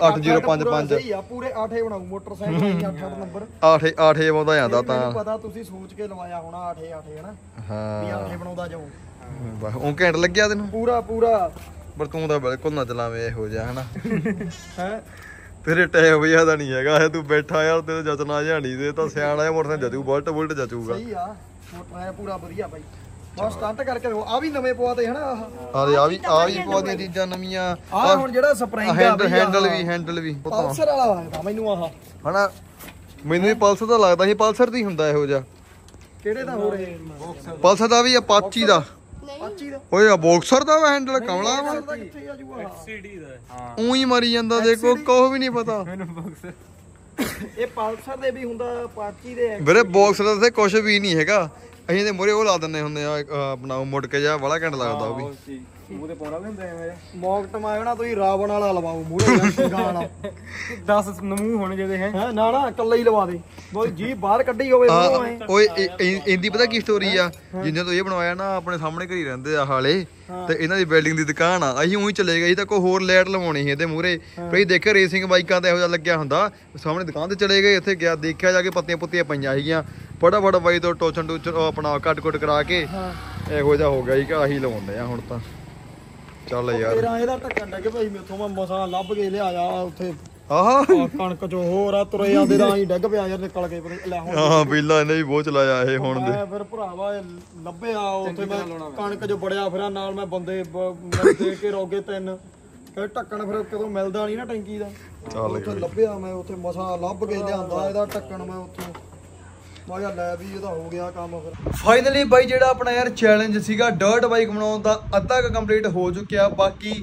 8055 ਸਹੀ ਆ ਪੂਰੇ ਆਠੇ ਬਣਾਉ ਮੋਟਰਸਾਈਕਲ ਨਹੀਂ 8 8 ਨੰਬਰ। 8 8 ਆਉਂਦਾ ਜਾਂਦਾ ਇਹ ਮੈਨੂੰ ਤਾਂ। ਪਤਾ ਤੁਸੀਂ ਸੋਚ ਕੇ ਲਵਾਇਆ ਹੋਣਾ ਆਠੇ ਆਠੇ ਹਨਾ? ਵੀ ਹਾਂ। ਆਠੇ ਬਣਾਉਂਦਾ ਜਾਊ। ਵਾਹ, ਉਹ ਘੈਂਟ ਲੱਗਿਆ ਤੈਨੂੰ? ਪੂਰਾ ਪੂਰਾ। ਪਰ ਤੂੰ ਤਾਂ ਬਿਲਕੁਲ ਨਾ ਚਲਾਵੇਂ ਇਹੋ ਜਿਹਾ ਹਨਾ? ਹੈ? ਤੇਰੇ ਦਾ ਨਹੀਂ ਹੈਗਾ। ਇਹ ਤੂੰ ਬੈਠਾ ਯਾਰ ਤੇਰੇ ਜਚਨਾ ਜਾਣੀ ਦੇ ਤਾਂ ਸਿਆਣਾ ਮੋਟਰਸਾਈਕਲ ਜਚੂ ਬੁਲਟ ਬੁਲਟ ਜਚੂਗਾ। ਸਹੀ ਆ। ਮੋਟਰ ਹੈ ਪੂਰਾ ਵਧੀਆ ਬਾਈ। ਬਸ ਸਟੰਟ ਕਰਕੇ ਆ ਵੀ ਨਵੇਂ ਪਵਾਤੇ ਹਨਾ ਆਹ। ਆ ਦੇ ਆ ਵੀ ਆ ਵੀ ਪਵਾ ਦੀਆਂ ਚੀਜ਼ਾਂ ਨਵੀਆਂ। ਆਹ ਹੁਣ ਜਿਹੜਾ ਸਪਰਿੰਗ ਆ ਹੈਂਡਲ ਬਈ ਆਹ ਹੈਂਡਲ ਵੀ ਹੈਂਡਲ ਵੀ ਪਤਾ ਪਲਸਰ ਵਾਲਾ ਲੱਗਦਾ ਮੈਨੂੰ ਆਹ। ਹਨਾ ਮੈਨੂੰ ਵੀ ਪਲਸਰ ਦਾ ਲੱਗਦਾ ਸੀ ਪਲਸਰ ਦੀ ਹੁੰਦਾ ਇਹੋ ਜਿਹਾ। ਕਿਹੜੇ ਦਾ ਹੋ ਰਹੇ? ਪਲਸਰ ਦਾ ਵੀ ਅਪਾਚੀ ਦਾ। ਪਾਚੀ ਦਾ। ਓਏ ਆ ਬਾਕਸਰ ਦਾ ਹੈਂਡਲ ਕਮਲਾ ਵਾ। ਦਾ ਉਹੀ ਮਰੀ ਜਾਂਦਾ ਦੇਖੋ ਕੋਹ ਵੀ ਨਹੀਂ ਪਤਾ। ਇਹ ਪਲਸਰ ਦੇ ਵੀ ਹੁੰਦਾ ਪਾਚੀ ਦੇ ਵੀਰੇ ਬਾਕਸਰ ਦਾ ਤੇ ਕੁਝ ਵੀ ਨਹੀਂ ਹੈਗਾ। ਅਸੀਂ ਤੇ ਮੂਰੇ ਉਹ ਲਾ ਦਿੰਦੇ ਹੁੰਦੇ ਆ ਅਹ, ਆਪਣਾ ਉਹ ਮੁੜ ਕੇ ਜਾ ਬੜਾ ਘੰਟ ਲੱਗਦਾ ਉਹ ਵੀ। ਮੂੰਹ ਤੇ ਪਾਉਣਾ ਵੀ ਹੁੰਦਾ ਐਵੇਂ। ਮੌਕ ਟਮਾਇਓ ਨਾ ਤੁਸੀਂ ਰਾਵਣ ਵਾਲਾ ਲਵਾਓ ਮੂਹਰੇ ਜਾਂ ਸਿੰਘਾਂ ਵਾਲਾ। 10 ਨਮੂ ਹੋਣ ਜਿਹਦੇ ਹੈ। ਹੈ ਨਾ ਨਾ ਇਕੱਲਾ ਹੀ ਲਵਾ ਦੇ। ਬੋਲ ਜੀ ਬਾਹਰ ਕੱਢੀ ਹੋਵੇ ਆ ਮੂੰਹੋਂ ਐਂ। ਓਏ ਇਹ- ਇਹ- ਇਹਦੀ ਪਤਾ ਕੀ ਸਟੋਰੀ ਆ? ਜਿੰਨੇ ਤੋਂ ਇਹ ਬਣਵਾਇਆ ਨਾ ਆਪਣੇ ਸਾਹਮਣੇ ਘਰੀ ਰਹਿੰਦੇ ਆ ਹਾਲੇ। ਤੇ ਇਹਨਾਂ ਦੀ ਬਿਲਡਿੰਗ ਦੀ ਦੁਕਾਨ ਆ। ਅਸੀਂ ਉਹੀ ਚਲੇ ਗਏ ਸੀ ਤਾਂ ਕੋਈ ਹੋਰ ਲਾਈਟ ਲਵਾਉਣੀ ਸੀ ਇਹਦੇ ਮੂਹਰੇ। ਦੇਖਿਆ ਰੇਸਿੰਗ ਬਾਈਕਾਂ ਤੇ ਇਹੋ ਜਿਹਾ ਲੱਗਿਆ ਹੁੰਦਾ। ਸਾਹਮਣੇ ਦੁਕਾਨ ਤੇ ਚਲੇ ਗਏ ਇੱਥੇ ਗਿਆ ਦੇਖਿਆ ਜਾ ਕੇ ਪੱਤੀਆਂ ਪੁੱਤੀਆਂ ਪਈਆਂ ਸੀਗੀਆਂ। ਫਟਾਫਟ ਬਾਈ ਤੋਂ ਟੋਚਨ ਟੂਚਨ ਉਹ ਆਪਣਾ ਕੱਟ ਕੁੱਟ ਕਰਾ ਕੇ ਇਹੋ ਜਿਹਾ ਹੋ ਗਿਆ ਸੀ ਕਿ ਆਹੀ ਲਵਾਉਂਦੇ ਆ ਹੁਣ ਤਾਂ। ਚੱਲ ਯਾਰ। ਤੇਰਾ ਇਹਦਾ ਢੱਕਣ ਲੱਗੇ ਭਾਈ ਮੇਥੋਂ ਮੈਂ ਮਸਾਂ ਲੱਭ ਕੇ ਲਿਆਇਆ ਉੱਥੇ। ਆਹ। ਆਹ ਕਣਕ ਚੋਂ ਹੋਰ ਆ ਤੁਰੇ ਜਾਂਦੇ ਤਾਂ ਅਸੀਂ ਡਿੱਗ ਪਿਆ ਯਾਰ ਨਿਕਲ ਕੇ ਪਰੇ ਲੈ ਹੁਣ। ਹਾਂ ਬਿੱਲਾ ਇਹਨੇ ਵੀ ਬਹੁਤ ਚਲਾਇਆ ਇਹ ਹੁਣ ਦੇ। ਮੈਂ ਫਿਰ ਭਰਾਵਾ ਇਹ ਲੱਭਿਆ ਉੱਥੇ ਮੈਂ ਕਣਕ 'ਚ ਬੜਿਆ ਫਿਰਾਂ ਨਾਲ ਮੈਂ ਬੰਦੇ ਬ- ਮੈਂ ਦੇ ਕੇ ਰੋਗੇ ਤਿੰਨ। ਫਿਰ ਢੱਕਣ ਫਿਰ ਕਦੋਂ ਮਿਲਦਾ ਨਹੀਂ ਨਾ ਟੈਂਕੀ ਦਾ। ਚੱਲ ਉੱਥੇ ਲੱਭਿਆ ਮੈਂ ਉੱਥੇ ਮਸਾਂ ਲੱਭ ਕੇ ਲਿਆਂਦਾ ਇਹਦਾ ਢੱਕਣ ਮੈਂ ਉੱਥੋਂ। ਮੈਂ ਕਿਹਾ ਲੈ ਵੀ ਇਹਦਾ ਹੋ ਗਿਆ ਕੰਮ ਫਿਰ। ਫਾਈਨਲੀ ਬਾਈ ਜਿਹੜਾ ਆਪਣਾ ਯਾਰ ਚੈਲੰਜ ਸੀਗਾ ਡਰਟ ਬਾਈਕ ਬਣਾਉਣ ਦਾ ਅੱਧਾ ਕੰਪਲੀਟ ਹੋ ਚੁੱਕਿਆ, ਬਾਕੀ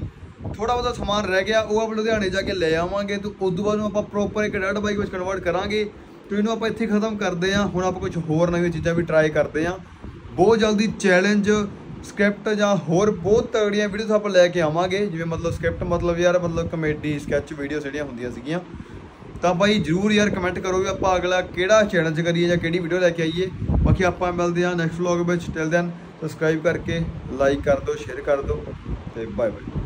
ਥੋੜਾ ਬਹੁਤਾ ਸਮਾਨ ਰਹਿ ਗਿਆ, ਉਹ ਆਪਾਂ ਲੁਧਿਆਣੇ ਜਾ ਕੇ ਲੈ ਆਵਾਂਗੇ ਤੇ ਉਸ ਤੋਂ ਬਾਅਦ ਨੂੰ ਆਪਾਂ ਪ੍ਰੋਪਰ ਇੱਕ ਡਰਟ ਬਾਈਕ ਵਿੱਚ ਕਨਵਰਟ ਕਰਾਂਗੇ। ਤੇ ਇਹਨੂੰ ਆਪਾਂ ਇੱਥੇ ਖਤਮ ਕਰਦੇ ਹਾਂ। ਹੁਣ ਆਪਾਂ ਕੁਝ ਹੋਰ ਨਵੀਆਂ ਚੀਜ਼ਾਂ ਵੀ ਟਰਾਈ ਕਰਦੇ ਹਾਂ। ਬਹੁਤ ਜਲਦੀ ਚੈਲੰਜ ਸਕ੍ਰਿਪਟ ਜਾਂ ਹੋਰ ਬਹੁਤ ਤਗੜੀਆਂ ਵੀਡੀਓਜ਼ ਆਪਾਂ ਲੈ ਕੇ ਆਵਾਂਗੇ। ਜਿਵੇਂ ਮਤਲਬ ਸਕ੍ਰਿਪਟ ਮਤਲਬ ਯਾਰ, ਮਤਲਬ ਕਮੇਡੀ ਸਕੈਚ ਵੀਡੀਓ ਜਿਹੜੀਆਂ ਹੁੰਦੀਆਂ ਸੀਗੀਆਂ। ਤਾਂ ਬਾਈ ਜਰੂਰ ਯਾਰ ਕਮੈਂਟ ਕਰੋ ਵੀ ਆਪਾਂ ਅਗਲਾ ਕਿਹੜਾ ਚੈਲੰਜ ਕਰੀਏ ਜਾਂ ਕਿਹੜੀ ਵੀਡੀਓ ਲੈ ਕੇ ਆਈਏ। ਬਾਕੀ ਆਪਾਂ ਮਿਲਦੇ ਹਾਂ ਨੈਕਸਟ ਵਲੌਗ ਵਿੱਚ। ਟਿਲ ਦੈਨ ਸਬਸਕ੍ਰਾਈਬ ਕਰਕੇ ਲਾਈਕ ਕਰ ਦਿਓ ਸ਼ੇਅਰ ਕਰ ਦਿਓ ਤੇ ਬਾਏ ਬਾਏ